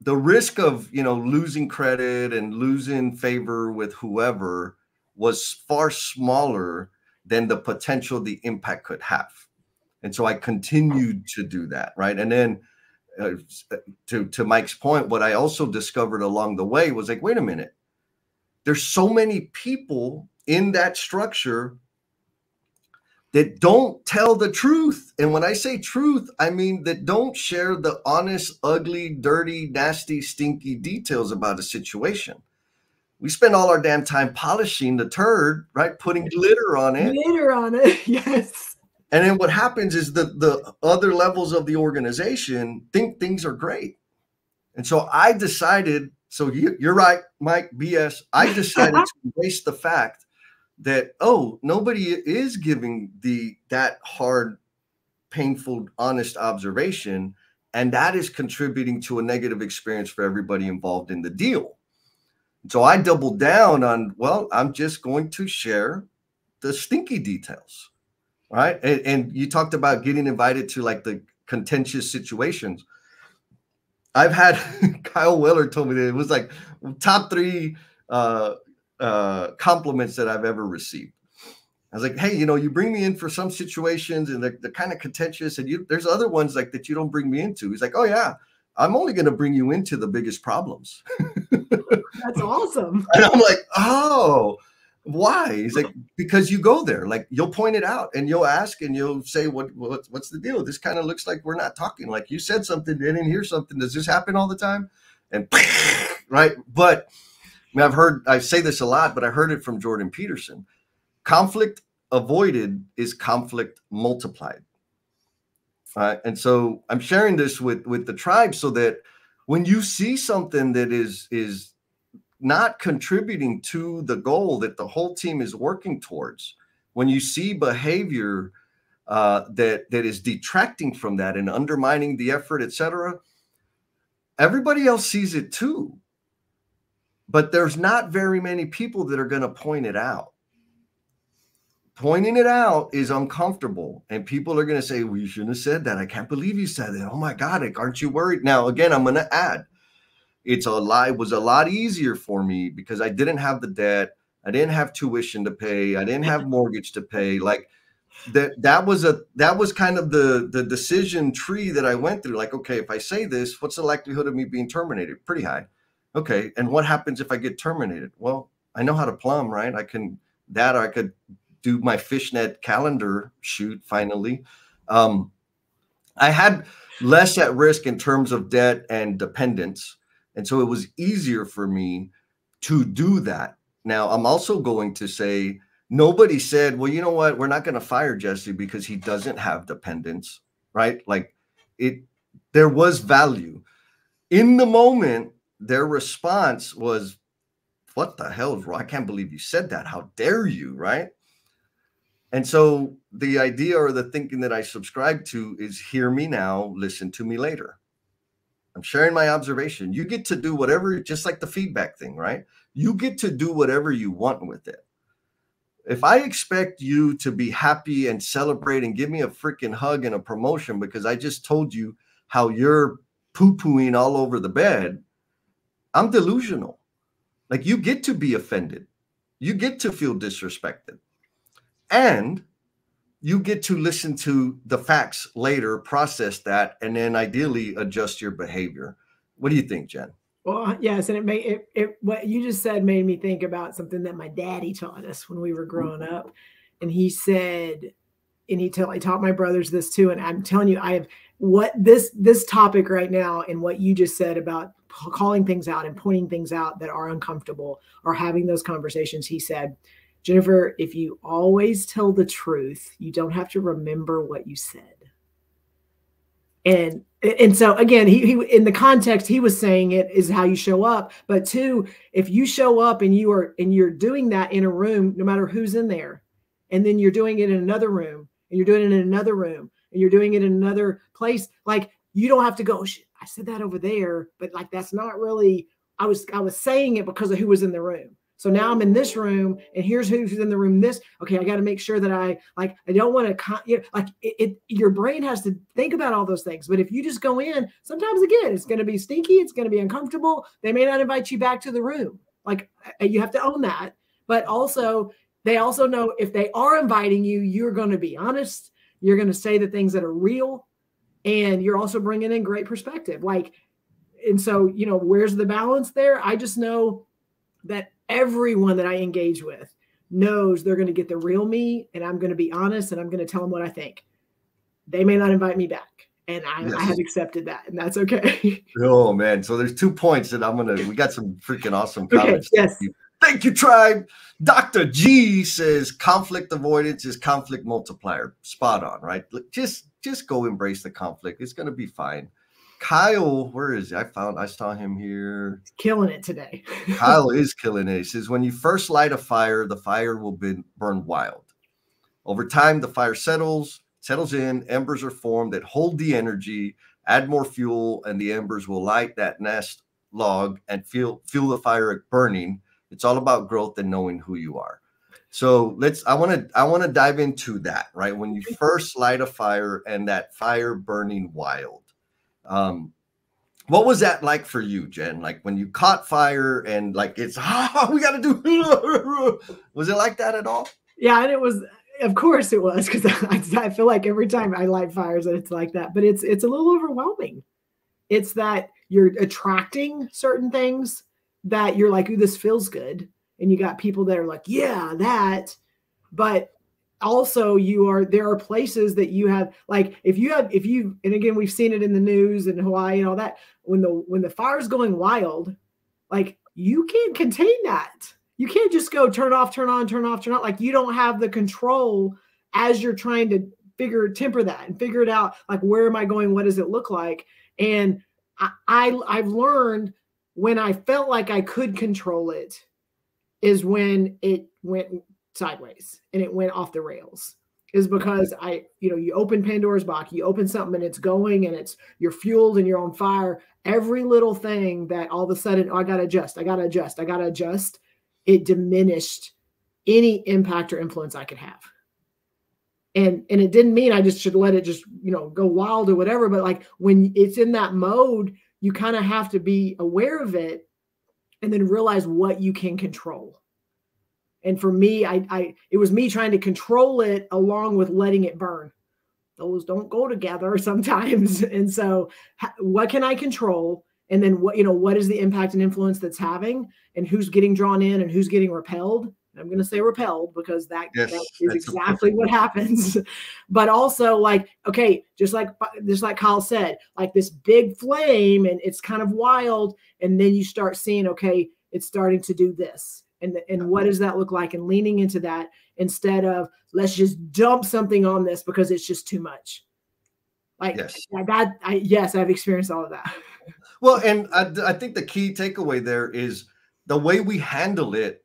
the risk of you know losing credit and losing favor with whoever was far smaller than the potential the impact could have. And so i continued to do that right? And then uh, to to Mike's point, what I also discovered along the way was like, wait a minute, there's so many people in that structure that don't tell the truth. And when I say truth, I mean that don't share the honest, ugly, dirty, nasty, stinky details about a situation. We spend all our damn time polishing the turd, right? Putting glitter on it. Glitter on it, <laughs> yes and then what happens is the the other levels of the organization think things are great. And so I decided, so you, you're right, Mike, BS. I <laughs> decided to embrace the fact that, oh, nobody is giving the that hard, painful, honest observation. And that is contributing to a negative experience for everybody involved in the deal. So I doubled down on, well, I'm just going to share the stinky details right? And, and you talked about getting invited to like the contentious situations. I've had <laughs> Kyle Weller told me that it was like top three uh, uh, compliments that I've ever received. I was like, hey, you know, you bring me in for some situations and they're, they're kind of contentious, and you there's other ones like that you don't bring me into. He's like, oh yeah, I'm only going to bring you into the biggest problems. <laughs> That's awesome. and I'm like, oh, why? He's like, because you go there. Like you'll point it out and you'll ask and you'll say, what, what what's the deal? This kind of looks like we're not talking. Like you said something, didn't hear something. Does this happen all the time? And <laughs> right. But mean, I've heard I say this a lot, but I heard it from Jordan Peterson. Conflict avoided is conflict multiplied. Right. And so I'm sharing this with with the tribe so that when you see something that is is not contributing to the goal that the whole team is working towards. When you see behavior uh, that that is detracting from that and undermining the effort, etc., everybody else sees it too. But there's not very many people that are going to point it out. Pointing it out is uncomfortable, and people are going to say, "Well, you shouldn't have said that. I can't believe you said that. Oh my God, aren't you worried?" Now, again, I'm going to add it's a lot it was a lot easier for me because I didn't have the debt. I didn't have tuition to pay. I didn't have <laughs> mortgage to pay. Like that that was a that was kind of the the decision tree that I went through. Like, okay, if I say this, what's the likelihood of me being terminated? Pretty high. Okay. And what happens if I get terminated? Well, I know how to plumb, right? I can that I could do my fishnet calendar shoot finally. Um, I had less at risk in terms of debt and dependence. And so it was easier for me to do that. Now, I'm also going to say nobody said, well, you know what? We're not going to fire Jesse because he doesn't have dependence, right? Like it, there was value. In the moment, their response was what the hell? I can't believe you said that. How dare you? Right. And so the idea or the thinking that I subscribe to is hear me now, listen to me later. I'm sharing my observation. You get to do whatever, just like the feedback thing, right? You get to do whatever you want with it. If I expect you to be happy and celebrate and give me a freaking hug and a promotion because I just told you how you're poo pooing all over the bed, I'm delusional. Like you get to be offended, you get to feel disrespected, and you get to listen to the facts later, process that, and then ideally adjust your behavior. What do you think, Jen? Well, uh, yes, and it made it, it what you just said made me think about something that my daddy taught us when we were growing mm-hmm. up, and he said, and he tell I taught my brothers this too, and I'm telling you, I have what this this topic right now and what you just said about calling things out and pointing things out that are uncomfortable or having those conversations. He said Jennifer, if you always tell the truth, you don't have to remember what you said. And and so again, he, he in the context he was saying it is how you show up. But two, if you show up and you are and you're doing that in a room, no matter who's in there, and then you're doing it in another room, and you're doing it in another room, and you're doing it in another place, like you don't have to go. Oh, I said that over there, but like that's not really. I was I was saying it because of who was in the room. So now I'm in this room, and here's who's in the room. This okay, I got to make sure that I like. I don't want to con- you know, like it, it, Your brain has to think about all those things. But if you just go in, sometimes again, it's going to be stinky. It's going to be uncomfortable. They may not invite you back to the room. Like you have to own that. But also, they also know if they are inviting you, you're going to be honest. You're going to say the things that are real, and you're also bringing in great perspective. Like, and so you know, where's the balance there? I just know that everyone that I engage with knows they're going to get the real me and I'm going to be honest and I'm going to tell them what I think. They may not invite me back. And I, yes. I have accepted that, and that's okay. <laughs> oh man! So there's two points that I'm gonna. We got some freaking awesome comments. Okay, yes. Thank you. Thank you, tribe. Dr. G says conflict avoidance is conflict multiplier. Spot on, right? Just just go embrace the conflict. It's gonna be fine. Kyle, where is he? I found I saw him here. Killing it today. <laughs> Kyle is killing it. He says, when you first light a fire, the fire will be, burn wild. Over time, the fire settles, settles in, embers are formed that hold the energy, add more fuel, and the embers will light that nest log and feel fuel the fire burning. It's all about growth and knowing who you are. So let's I want to I want to dive into that, right? When you first light a fire and that fire burning wild um, what was that like for you, Jen? Like when you caught fire and like it's <laughs> ah, we got to do. <laughs> was it like that at all? Yeah, and it was. Of course, it was because <laughs> I, I feel like every time I light fires that it's like that. But it's it's a little overwhelming. It's that you're attracting certain things that you're like, "Ooh, this feels good," and you got people that are like, "Yeah, that," but also you are there are places that you have like if you have if you and again we've seen it in the news and hawaii and all that. When the when the fire's going wild like you can't contain that. You can't just go turn off turn on turn off turn on. Like you don't have the control as you're trying to figure temper that and figure it out. Like where am i going? What does it look like? And i, I i've learned when i felt like i could control it is when it went sideways and it went off the rails is because I, you know, you open Pandora's box, you open something and it's going and it's you're fueled and you're on fire. Every little thing that all of a sudden, oh, I gotta adjust, I gotta adjust, I gotta adjust, it diminished any impact or influence I could have. And and it didn't mean I just should let it just, you know, go wild or whatever. But like when it's in that mode, you kind of have to be aware of it and then realize what you can control and for me, I, I it was me trying to control it along with letting it burn. Those don't go together <laughs> sometimes. <laughs> And so, what can I control? And then what you know, what is the impact and influence that's having, and who's getting drawn in and who's getting repelled? I'm going to say repelled because that, yes, that is exactly what happens. <laughs> but also like, okay, just like, just like Kyle said, like this big flame and it's kind of wild. And then you start seeing, okay, it's starting to do this and and what does that look like and leaning into that instead of let's just dump something on this because it's just too much like yes. that I yes I've experienced all of that well and I, I think the key takeaway there is the way we handle it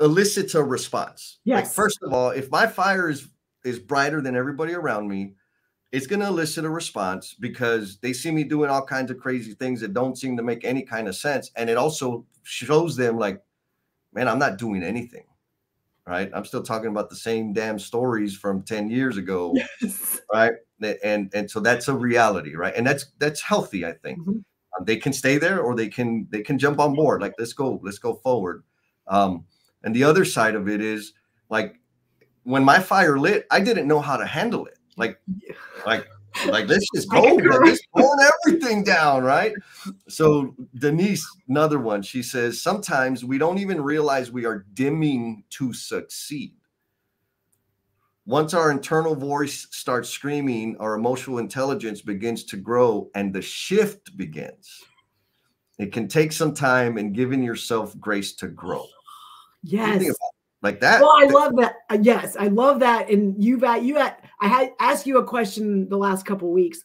elicits a response. Yes. Like first of all, if my fire is is brighter than everybody around me, it's going to elicit a response because they see me doing all kinds of crazy things that don't seem to make any kind of sense, and it also shows them like, man, I'm not doing anything. Right? I'm still talking about the same damn stories from 10 years ago. <laughs> Yes. Right? And and so that's a reality, right? And that's that's healthy, I think. Mhm. Um, they can stay there or they can they can jump on board. Like let's go, let's go forward. Um, and the other side of it is like when my fire lit, I didn't know how to handle it. Like, <laughs> like, like let's just I go, relate. let's burn everything down, right? So Denise, another one, she says sometimes we don't even realize we are dimming to succeed. Once our internal voice starts screaming, our emotional intelligence begins to grow and the shift begins. It can take some time and giving yourself grace to grow. What do you Yes. Like that. Well, I love that. Uh, Yes, I love that. And you've at you at I had asked you a question the last couple weeks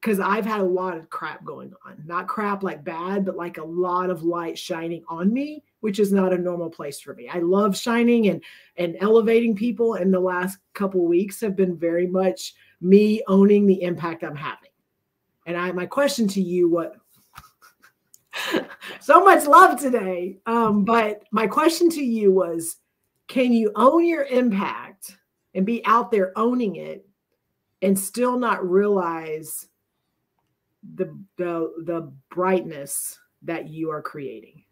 because I've had a lot of crap going on. Not crap like bad, but like a lot of light shining on me, which is not a normal place for me. I love shining and and elevating people. And the last couple weeks have been very much me owning the impact I'm having. And I my question to you, what <laughs> so much love today. Um, but my question to you was can you own your impact and be out there owning it and still not realize the the the brightness that you are creating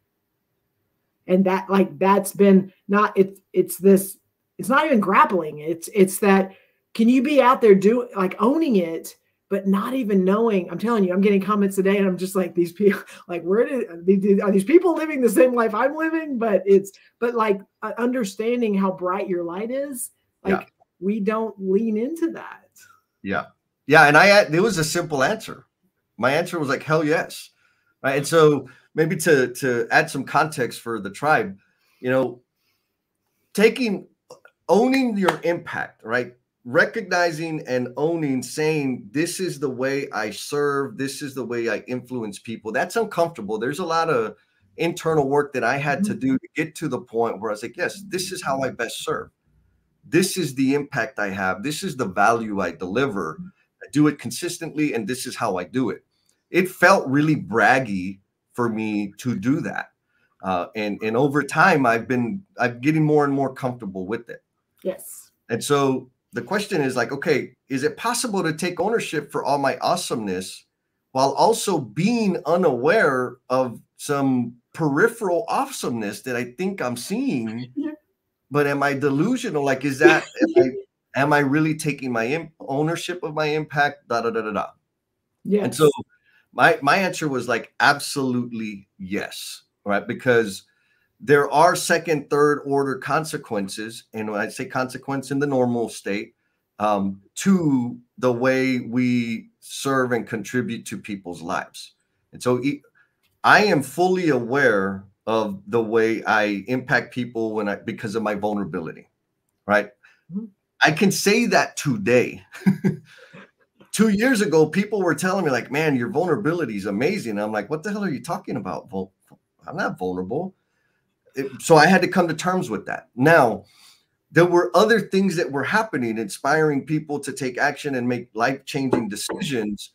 and that like that's been not it's it's this it's not even grappling it's it's that can you be out there doing like owning it but not even knowing i'm telling you i'm getting comments today and i'm just like these people <laughs> like where did are these people living the same life i'm living but it's but like uh, understanding how bright your light is like Yeah. we don't lean into that Yeah. Yeah. And I it was a simple answer. My answer was like, hell yes. Right. And so maybe to to add some context for the tribe, you know, taking owning your impact, right? Recognizing and owning, saying, this is the way I serve, this is the way I influence people. That's uncomfortable. There's a lot of internal work that I had to mm-hmm. do to get to the point where I was like, yes, this is how I mm-hmm. best serve. This is the impact I have. This is the value I deliver. Mm-hmm. I do it consistently, and this is how I do it. It felt really braggy for me to do that. Uh, and and over time, I've been I'm getting more and more comfortable with it. yes And so the question is like, okay, is it possible to take ownership for all my awesomeness while also being unaware of some peripheral awesomeness that I think I'm seeing? Yeah. But am I delusional? Like, is that am I, <laughs> am I really taking my ownership of my impact? Da da da da da. yes And so my my answer was like absolutely yes, right? Because there are second, third order consequences, and when I say consequence in the normal state, um, to the way we serve and contribute to people's lives. And so I am fully aware of the way I impact people when I because of my vulnerability, right? Mhm. I can say that today. <laughs> Two years ago, people were telling me, like, man, your vulnerability is amazing. I'm like, what the hell are you talking about? Vul- I'm not vulnerable. So I had to come to terms with that. Now, there were other things that were happening, inspiring people to take action and make life changing decisions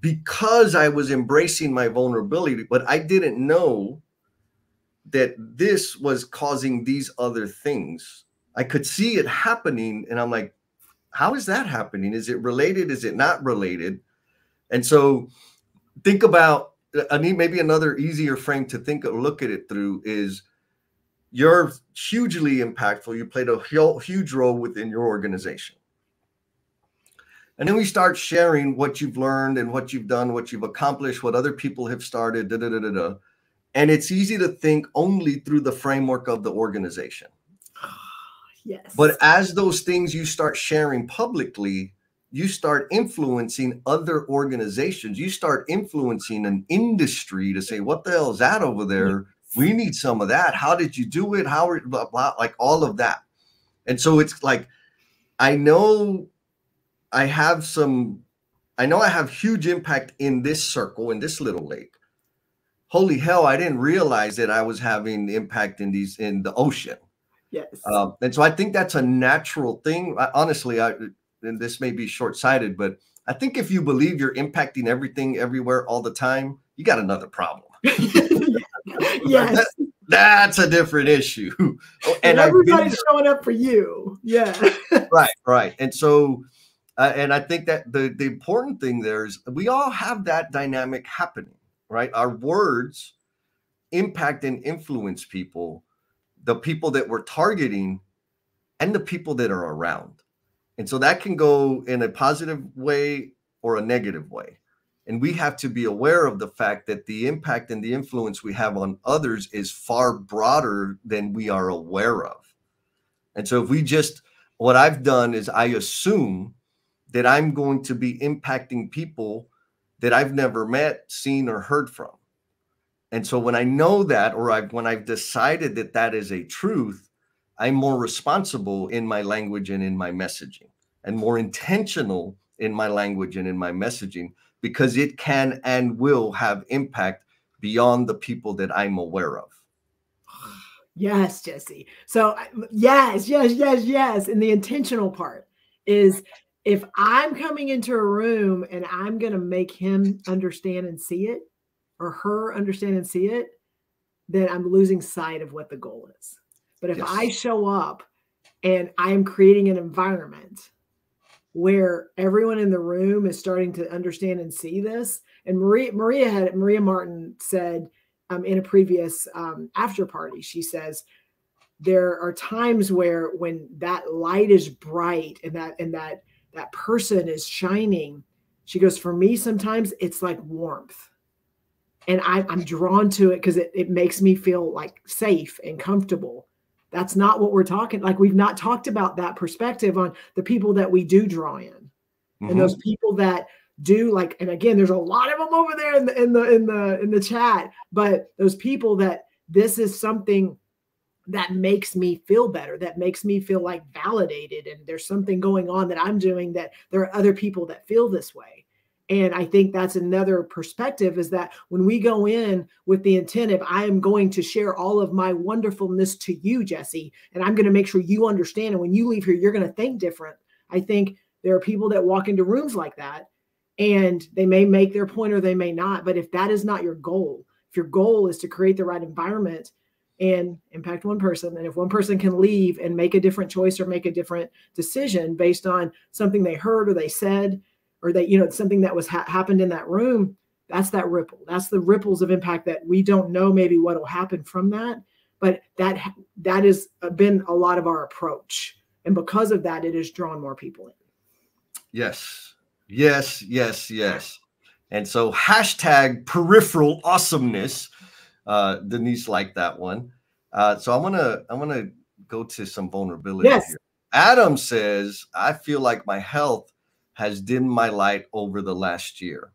because I was embracing my vulnerability, but I didn't know that this was causing these other things. I could see it happening, and I'm like, how is that happening? Is it related? Is it not related? And so think about I need maybe another easier frame to think or look at it through is you're hugely impactful. You played a hu- huge role within your organization. And then we start sharing what you've learned and what you've done, what you've accomplished, what other people have started, da da da da da. And it's easy to think only through the framework of the organization. <sighs> yes But as those things you start sharing publicly, you start influencing other organizations. You start influencing an industry to say, what the hell is that over there? We need some of that. How did you do it? How are blah, blah, like all of that. And so it's like, I know I have some, I know I have huge impact in this circle, in this little lake. holy hell, I didn't realize that I was having impact in these in the ocean. Yes. Um, and so I think that's a natural thing. I, honestly, I and this may be short sighted, but I think if you believe you're impacting everything everywhere all the time, you got another problem. <laughs> <laughs> yes. That, that's a different issue. <laughs> and, and everybody's showing up for you. Yeah. right, right. And so, uh, and I think that the, the important thing there is we all have that dynamic happening, right? Our words impact and influence people, the people that we're targeting, and the people that are around. And so that can go in a positive way or a negative way. And we have to be aware of the fact that the impact and the influence we have on others is far broader than we are aware of. And so if we just, what I've done is I assume that I'm going to be impacting people that I've never met, seen, or heard from. And so when I know that, or I've, when I've decided that that is a truth, I'm more responsible in my language and in my messaging and more intentional in my language and in my messaging because it can and will have impact beyond the people that I'm aware of. <sighs> Yes, Jesse. So, yes, yes, yes, yes. And the intentional part is if I'm coming into a room and I'm going to make him understand and see it or her understand and see it, then I'm losing sight of what the goal is. But if yes. I show up and I'm creating an environment where everyone in the room is starting to understand and see this. And Maria Maria had Maria Martin said um, in a previous um, after party, she says there are times where when that light is bright and that and that that person is shining, she goes, for me, sometimes it's like warmth. And I, I'm drawn to it because it, it makes me feel like safe and comfortable that's not what we're talking like we've not talked about that perspective on the people that we do draw in mm-hmm. and those people that do like and again there's a lot of them over there in the in the in the in the chat but those people that this is something that makes me feel better that makes me feel like validated and there's something going on that i'm doing that there are other people that feel this way and I think that's another perspective is that when we go in with the intent of I am going to share all of my wonderfulness to you, Jesse, and I'm going to make sure you understand. And when you leave here, you're going to think different. I think there are people that walk into rooms like that and they may make their point or they may not. But if that is not your goal, if your goal is to create the right environment and impact one person, and if one person can leave and make a different choice or make a different decision based on something they heard or they said, or that you know something that was ha- happened in that room that's that ripple. That's the ripples of impact that we don't know maybe what will happen from that but that that has been a lot of our approach. And because of that it has drawn more people in. Yes. Yes yes yes. And so hashtag peripheral awesomeness uh denise liked that one. Uh so i'm gonna i'm gonna go to some vulnerability yes. here. Adam says i feel like my health has dimmed my light over the last year.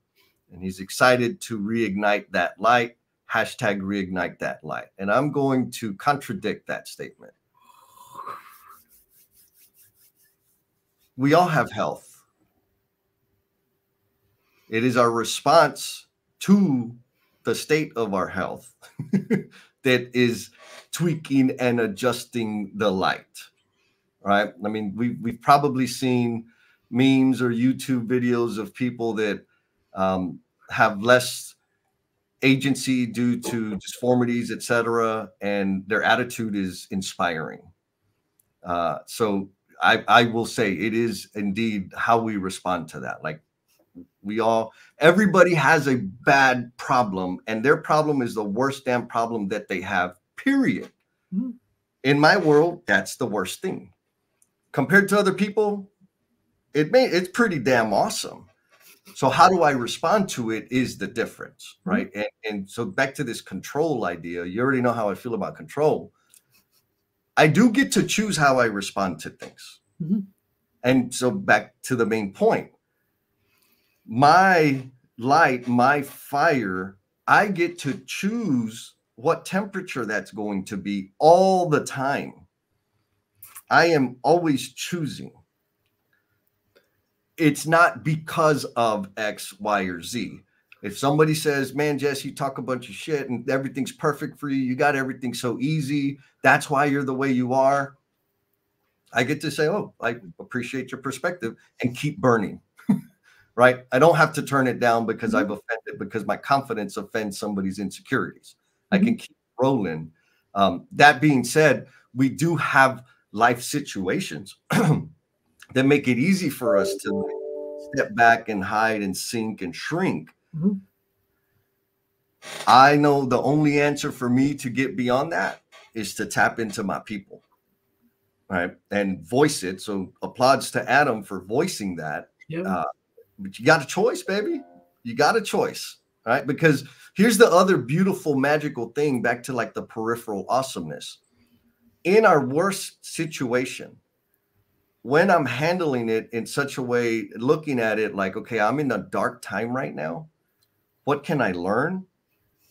And he's excited to reignite that light. Hashtag reignite that light. And I'm going to contradict that statement. We all have health. It is our response to the state of our health <laughs> that is tweaking and adjusting the light. Right? I mean, we, we've probably seen memes or YouTube videos of people that um, have less agency due to disformities, etc., and their attitude is inspiring. Uh, so I, I will say it is indeed how we respond to that. Like we all, everybody has a bad problem, and their problem is the worst damn problem that they have. Period. Mm-hmm. In my world, that's the worst thing. Compared to other people, it may it's pretty damn awesome so how do i respond to it is the difference mm-hmm. right mm-hmm. and, and so back to this control idea you already know how i feel about control i do get to choose how i respond to things mm-hmm. and so back to the main point my light my fire i get to choose what temperature that's going to be all the time i am always choosing it's not because of X, Y, or Z. If somebody says, "Man, Jess, you talk a bunch of shit and everything's perfect for you. You got everything so easy. That's why you're the way you are." I get to say, "Oh, I appreciate your perspective," and keep burning. <laughs> right? I don't have to turn it down because mm-hmm. I've offended because my confidence offends somebody's insecurities. Mm-hmm. I can keep rolling. Um, that being said, we do have life situations <clears throat> that make it easy for us to step back and hide and sink and shrink. Mm-hmm. I know the only answer for me to get beyond that is to tap into my people, right? And voice it. So applauds to Adam for voicing that. Yeah. Uh, but you got a choice, baby. You got a choice, right? Because here's the other beautiful, magical thing back to like the peripheral awesomeness. In our worst situation, when I'm handling it in such a way, looking at it like, okay, I'm in a dark time right now. What can I learn?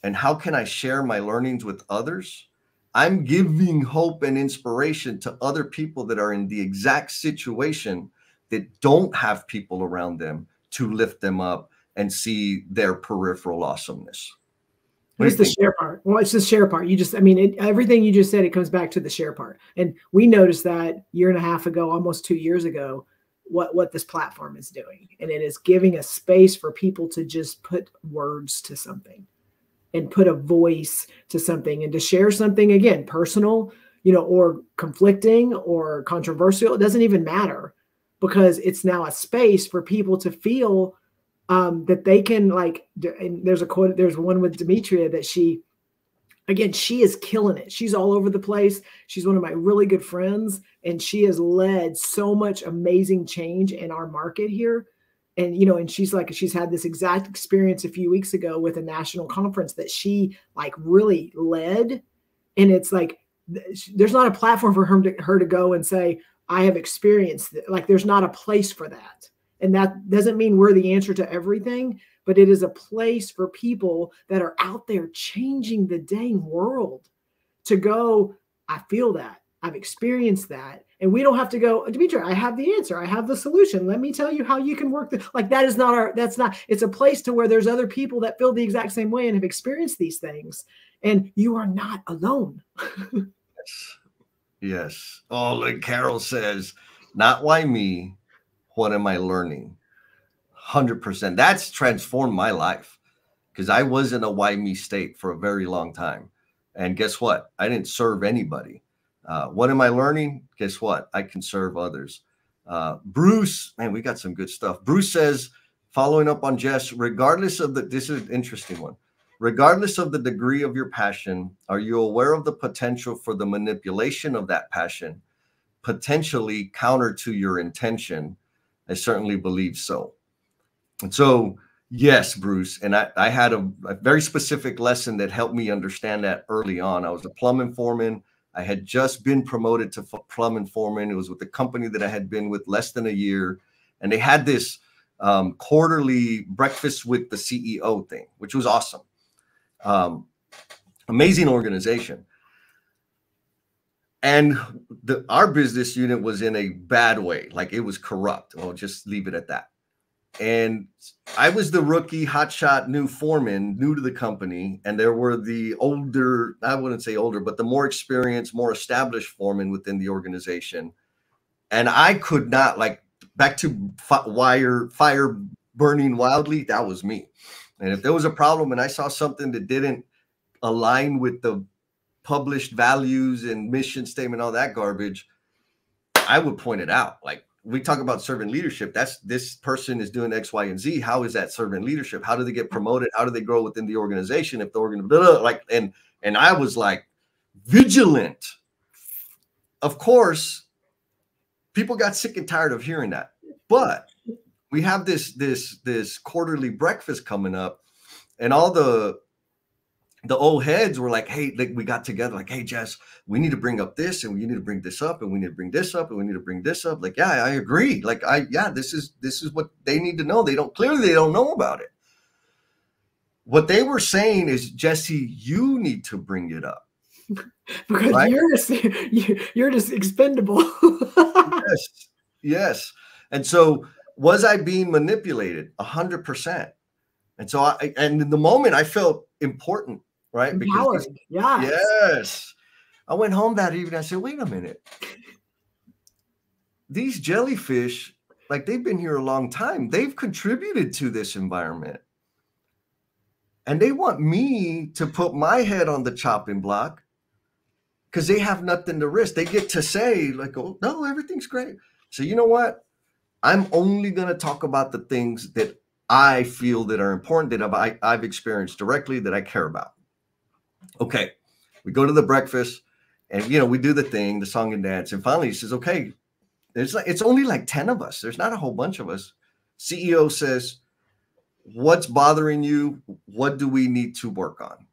And how can I share my learnings with others? I'm giving hope and inspiration to other people that are in the exact situation that don't have people around them to lift them up and see their peripheral awesomeness. What is the share part? Well, it's the share part. You just, I mean, it, everything you just said, it comes back to the share part. And we noticed that year and a half ago, almost two years ago, what what this platform is doing, and it is giving a space for people to just put words to something, and put a voice to something, and to share something again, personal, you know, or conflicting or controversial. It doesn't even matter because it's now a space for people to feel um, that they can like. And there's a quote. There's one with Demetria that she, again, she is killing it. She's all over the place. She's one of my really good friends, and she has led so much amazing change in our market here. And you know, and she's like, she's had this exact experience a few weeks ago with a national conference that she like really led, and it's like there's not a platform for her to, her to go and say, I have experienced it. Like there's not a place for that. And that doesn't mean we're the answer to everything, but it is a place for people that are out there changing the dang world to go, I feel that. I've experienced that. And we don't have to go, Dimitri, I have the answer. I have the solution. Let me tell you how you can work. The, like that is not our, that's not, it's a place to where there's other people that feel the exact same way and have experienced these things. And you are not alone. <laughs> yes. Yes. Oh, like Carol says, not why me. What am I learning? 100%. That's transformed my life because I was in a why me state for a very long time. And guess what? I didn't serve anybody. Uh, what am I learning? Guess what? I can serve others. Uh, Bruce, man, we got some good stuff. Bruce says, following up on Jess, regardless of the, this is an interesting one. Regardless of the degree of your passion, are you aware of the potential for the manipulation of that passion, potentially counter to your intention? I certainly believe so. And so, yes, Bruce, and I, I had a, a very specific lesson that helped me understand that early on. I was a plumbing foreman. I had just been promoted to plumbing foreman. It was with the company that I had been with less than a year. And they had this um, quarterly breakfast with the CEO thing, which was awesome. Um, amazing organization. And the, our business unit was in a bad way, like it was corrupt. I'll just leave it at that. And I was the rookie, hotshot new foreman, new to the company. And there were the older, I wouldn't say older, but the more experienced, more established foreman within the organization. And I could not, like, back to wire, fire burning wildly, that was me. And if there was a problem and I saw something that didn't align with the published values and mission statement, all that garbage, I would point it out. Like we talk about servant leadership. That's this person is doing X, Y, and Z. How is that servant leadership? How do they get mm-hmm. promoted? How do they grow within the organization? If the organization like and and I was like vigilant. Of course, people got sick and tired of hearing that. But we have this this this quarterly breakfast coming up, and all the the old heads were like, "Hey, like we got together, like, hey, Jess, we need to bring up this, and we need to bring this up, and we need to bring this up, and we need to bring this up." Like, yeah, I agree. Like, I yeah, this is this is what they need to know. They don't clearly they don't know about it. What they were saying is, Jesse, you need to bring it up <laughs> because right? you're just you're just expendable. <laughs> yes, yes, and so was I being manipulated? A hundred percent. And so I and in the moment I felt important, right? Because yeah. yes. I went home that evening. I said, wait a minute. These jellyfish, like they've been here a long time, they've contributed to this environment. And they want me to put my head on the chopping block because they have nothing to risk. They get to say, like, oh, no, everything's great. So, you know what? I'm only going to talk about the things that I feel that are important that I've, I've experienced directly that I care about. Okay. We go to the breakfast and you know we do the thing the song and dance and finally he says okay it's like it's only like 10 of us there's not a whole bunch of us. Ceo says what's bothering you? What do we need to work on?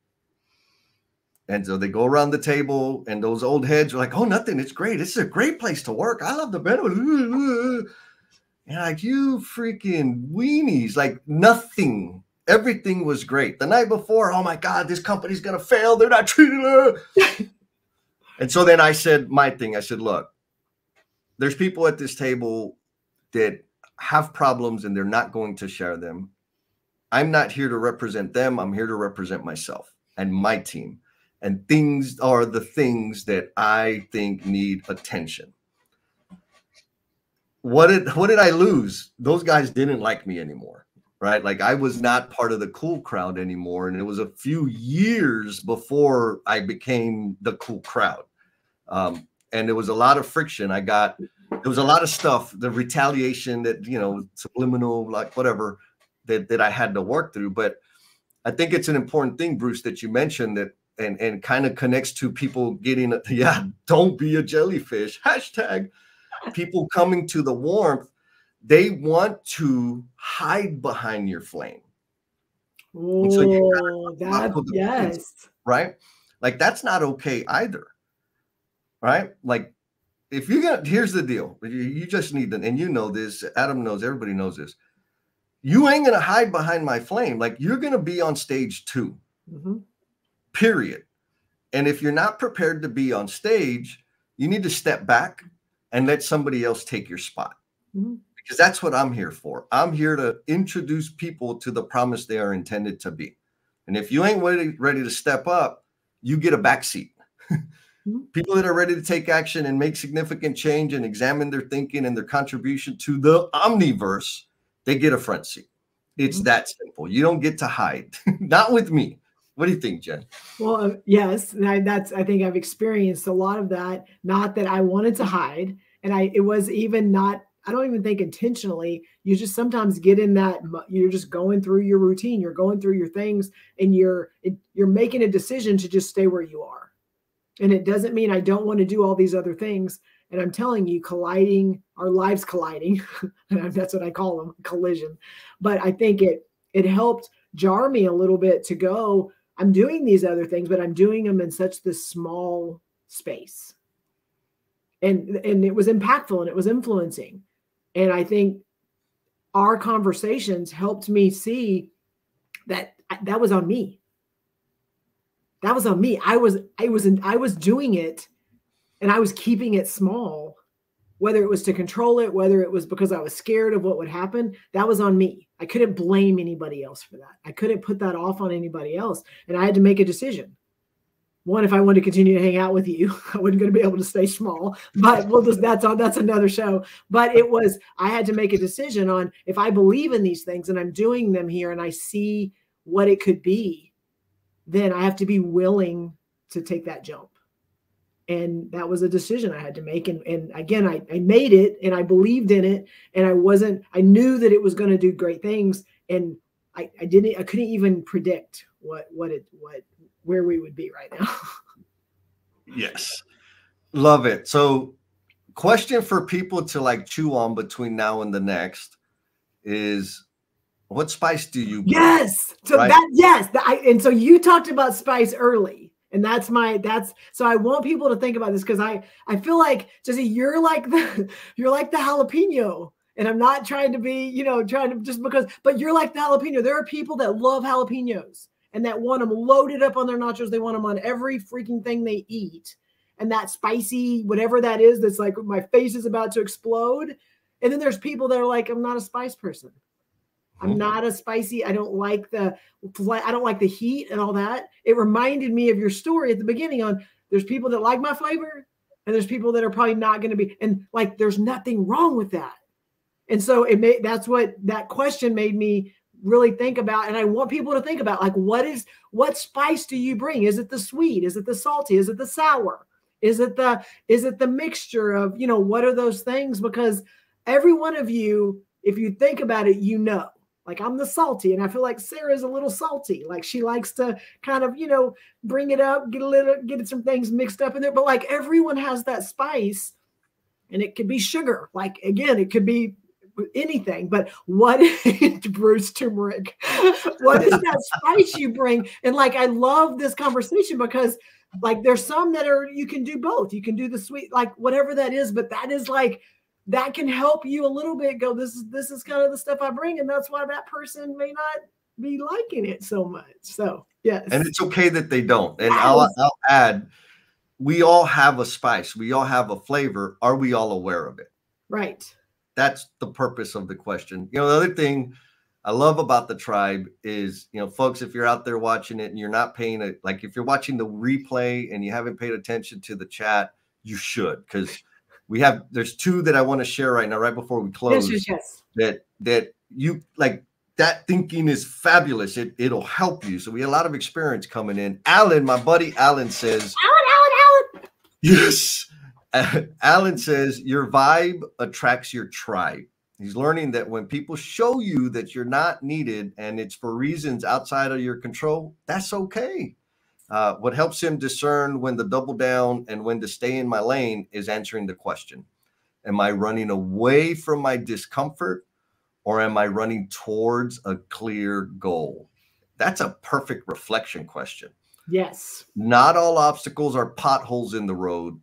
And so they go around the table and those old heads are like oh nothing it's great it's a great place to work i love the benefits and like you freaking weenies like nothing everything was great the night before oh my god this company's gonna fail they're not treating her <laughs> And so then I said my thing. I said, look, there's people at this table that have problems and they're not going to share them. I'm not here to represent them. I'm here to represent myself and my team. And things are the things that I think need attention. What did what did I lose? Those guys didn't like me anymore right? Like I was not part of the cool crowd anymore. And it was a few years before I became the cool crowd. Um, and there was a lot of friction. I got, there was a lot of stuff, the retaliation that, you know, subliminal, like whatever that, that I had to work through. But I think it's an important thing, Bruce, that you mentioned that and, and kind of connects to people getting, <laughs> yeah, don't be a jellyfish, hashtag people coming to the warmth they want to hide behind your flame. Oh, so that, yes. right? Like that's not okay either. Right? Like if you got here's the deal. You just need to, and you know this, Adam knows, everybody knows this. You ain't gonna hide behind my flame. Like you're gonna be on stage 2 mm-hmm. Period. And if you're not prepared to be on stage, you need to step back and let somebody else take your spot. Mm-hmm because that's what I'm here for. I'm here to introduce people to the promise they are intended to be. And if you ain't ready, ready to step up, you get a backseat. Mm-hmm. <laughs> people that are ready to take action and make significant change and examine their thinking and their contribution to the omniverse, they get a front seat. It's mm-hmm. that simple. You don't get to hide. <laughs> Not with me. What do you think, Jen? Well, uh, yes, I, that's. I think I've experienced a lot of that. Not that I wanted to hide, and I. It was even not I don't even think intentionally. You just sometimes get in that you're just going through your routine, you're going through your things, and you're you're making a decision to just stay where you are. And it doesn't mean I don't want to do all these other things. And I'm telling you, colliding, our lives colliding. <laughs> that's what I call them, collision. But I think it it helped jar me a little bit to go. I'm doing these other things, but I'm doing them in such this small space. And and it was impactful and it was influencing and I think our conversations helped me see that that was on me. That was on me. I was I was I was doing it and I was keeping it small whether it was to control it, whether it was because I was scared of what would happen, that was on me. I couldn't blame anybody else for that. I couldn't put that off on anybody else. And I had to make a decision one, if I wanted to continue to hang out with you, <laughs> I wasn't going to be able to stay small. But we'll just that's on that's another show. But it was I had to make a decision on if I believe in these things and I'm doing them here and I see what it could be, then I have to be willing to take that jump. And that was a decision I had to make. And, and again, I, I made it and I believed in it. And I wasn't, I knew that it was going to do great things. And I, I didn't, I couldn't even predict what, what it, what, where we would be right now. <laughs> yes. Love it. So, question for people to like chew on between now and the next is what spice do you yes so right? that yes I, and so you talked about spice early and that's my that's so i want people to think about this because i i feel like jesse you're like the <laughs> you're like the jalapeno and i'm not trying to be you know trying to just because but you're like the jalapeno there are people that love jalapenos and that want them loaded up on their nachos. They want them on every freaking thing they eat. And that spicy, whatever that is, that's like my face is about to explode. And then there's people that are like, I'm not a spice person. I'm mm-hmm. not a spicy. I don't like the I don't like the heat and all that. It reminded me of your story at the beginning on there's people that like my flavor and there's people that are probably not going to be and like there's nothing wrong with that. And so it made that's what that question made me really think about and I want people to think about like what is what spice do you bring? Is it the sweet? Is it the salty? Is it the sour? Is it the is it the mixture of, you know, what are those things because every one of you if you think about it, you know like I'm the salty, and I feel like Sarah's a little salty. Like she likes to kind of, you know, bring it up, get a little, get some things mixed up in there. But like everyone has that spice, and it could be sugar. Like again, it could be anything. But what <laughs> Bruce turmeric? What is that <laughs> spice you bring? And like I love this conversation because like there's some that are you can do both. You can do the sweet, like whatever that is, but that is like that can help you a little bit go this is this is kind of the stuff i bring and that's why that person may not be liking it so much so yes and it's okay that they don't and I'll, I'll add we all have a spice we all have a flavor are we all aware of it right that's the purpose of the question you know the other thing i love about the tribe is you know folks if you're out there watching it and you're not paying it like if you're watching the replay and you haven't paid attention to the chat you should because we have there's two that I want to share right now, right before we close. Yes, yes, That that you like that thinking is fabulous. It it'll help you. So we had a lot of experience coming in. Alan, my buddy Alan says, Alan, Alan, Alan. Yes. <laughs> Alan says your vibe attracts your tribe. He's learning that when people show you that you're not needed and it's for reasons outside of your control, that's okay. Uh, what helps him discern when to double down and when to stay in my lane is answering the question Am I running away from my discomfort or am I running towards a clear goal? That's a perfect reflection question. Yes. Not all obstacles are potholes in the road.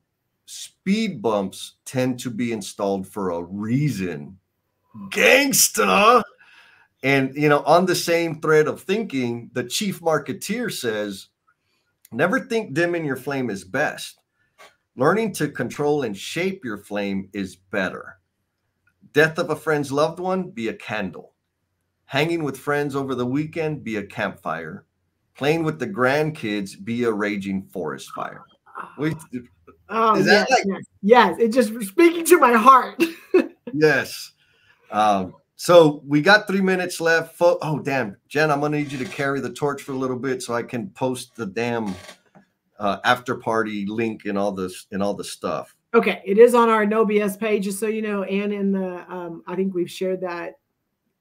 Speed bumps tend to be installed for a reason. Gangsta. And, you know, on the same thread of thinking, the chief marketeer says, Never think dimming your flame is best. Learning to control and shape your flame is better. Death of a friend's loved one, be a candle. Hanging with friends over the weekend, be a campfire. Playing with the grandkids, be a raging forest fire. We, oh, is that yes, like, yes, yes, it just speaking to my heart. <laughs> yes. Um, so we got three minutes left. Oh, damn. Jen, I'm going to need you to carry the torch for a little bit so I can post the damn uh, after party link and all this and all the stuff. Okay. It is on our No BS page, just so you know. And in the, um, I think we've shared that,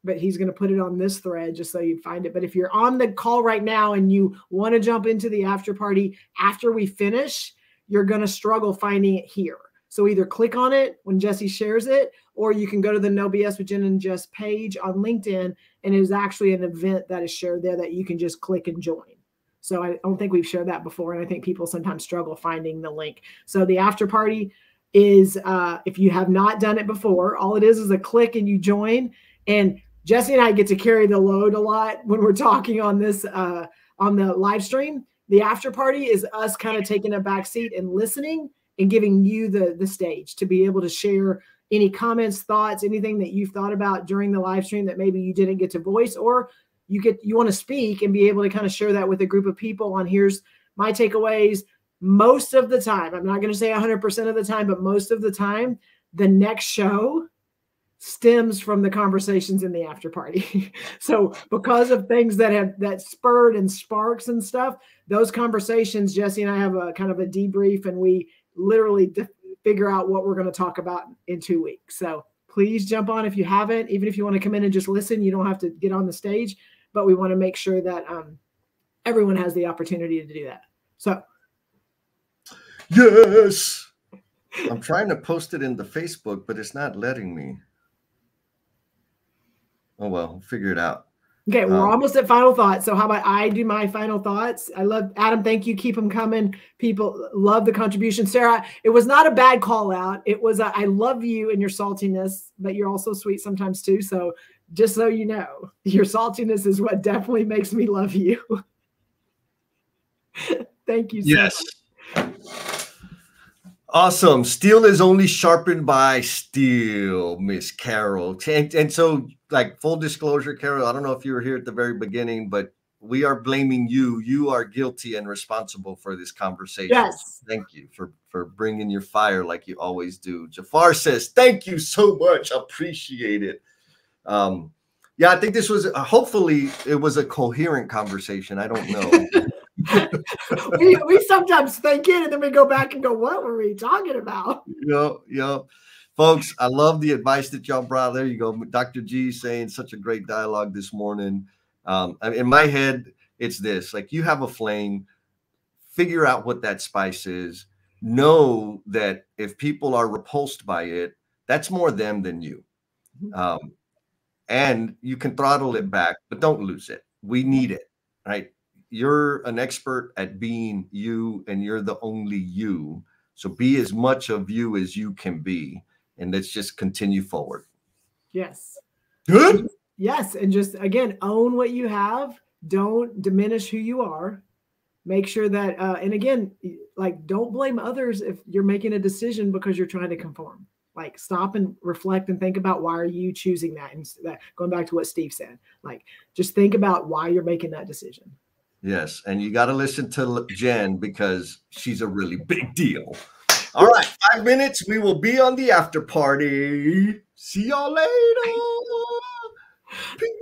but he's going to put it on this thread just so you find it. But if you're on the call right now and you want to jump into the after party after we finish, you're going to struggle finding it here. So either click on it when Jesse shares it, or you can go to the No BS with Jen and Jess page on LinkedIn, and it is actually an event that is shared there that you can just click and join. So I don't think we've shared that before, and I think people sometimes struggle finding the link. So the after party is uh, if you have not done it before, all it is is a click and you join. And Jesse and I get to carry the load a lot when we're talking on this uh, on the live stream. The after party is us kind of taking a back seat and listening and giving you the the stage to be able to share any comments, thoughts, anything that you've thought about during the live stream that maybe you didn't get to voice or you get you want to speak and be able to kind of share that with a group of people on here's my takeaways. Most of the time i'm not going to say 100% of the time but most of the time the next show stems from the conversations in the after party. <laughs> So because of things that have that spurred and sparks and stuff those conversations jesse and i have a kind of a debrief and we literally de- figure out what we're going to talk about in two weeks. So please jump on if you haven't. Even if you want to come in and just listen, you don't have to get on the stage, but we want to make sure that um, everyone has the opportunity to do that. So, yes, I'm trying to post it in the Facebook, but it's not letting me. Oh well, figure it out. Okay, we're um, almost at final thoughts. So how about I do my final thoughts? I love Adam. Thank you. Keep them coming. People love the contribution. Sarah, it was not a bad call out. It was a, I love you and your saltiness, but you're also sweet sometimes too. So just so you know, your saltiness is what definitely makes me love you. <laughs> Thank you. So yes. Awesome. Steel is only sharpened by steel, Miss Carol. And, and so like full disclosure, Carol. I don't know if you were here at the very beginning, but we are blaming you. You are guilty and responsible for this conversation. Yes. Thank you for for bringing your fire like you always do. Jafar says, "Thank you so much. Appreciate it." Um, yeah, I think this was uh, hopefully it was a coherent conversation. I don't know. <laughs> we, we sometimes think it and then we go back and go, what were we talking about? Yep, yep. Folks, I love the advice that y'all brought. There you go. Dr. G saying such a great dialogue this morning. Um, in my head, it's this like you have a flame, figure out what that spice is. Know that if people are repulsed by it, that's more them than you. Mm-hmm. Um, and you can throttle it back, but don't lose it. We need it, right? You're an expert at being you, and you're the only you. So be as much of you as you can be, and let's just continue forward. Yes. Good. Yes, and just again own what you have. Don't diminish who you are. Make sure that, uh, and again, like don't blame others if you're making a decision because you're trying to conform like stop and reflect and think about why are you choosing that and that going back to what steve said like just think about why you're making that decision yes and you got to listen to jen because she's a really big deal all right five minutes. We will be on the after party. See y'all later. Peace.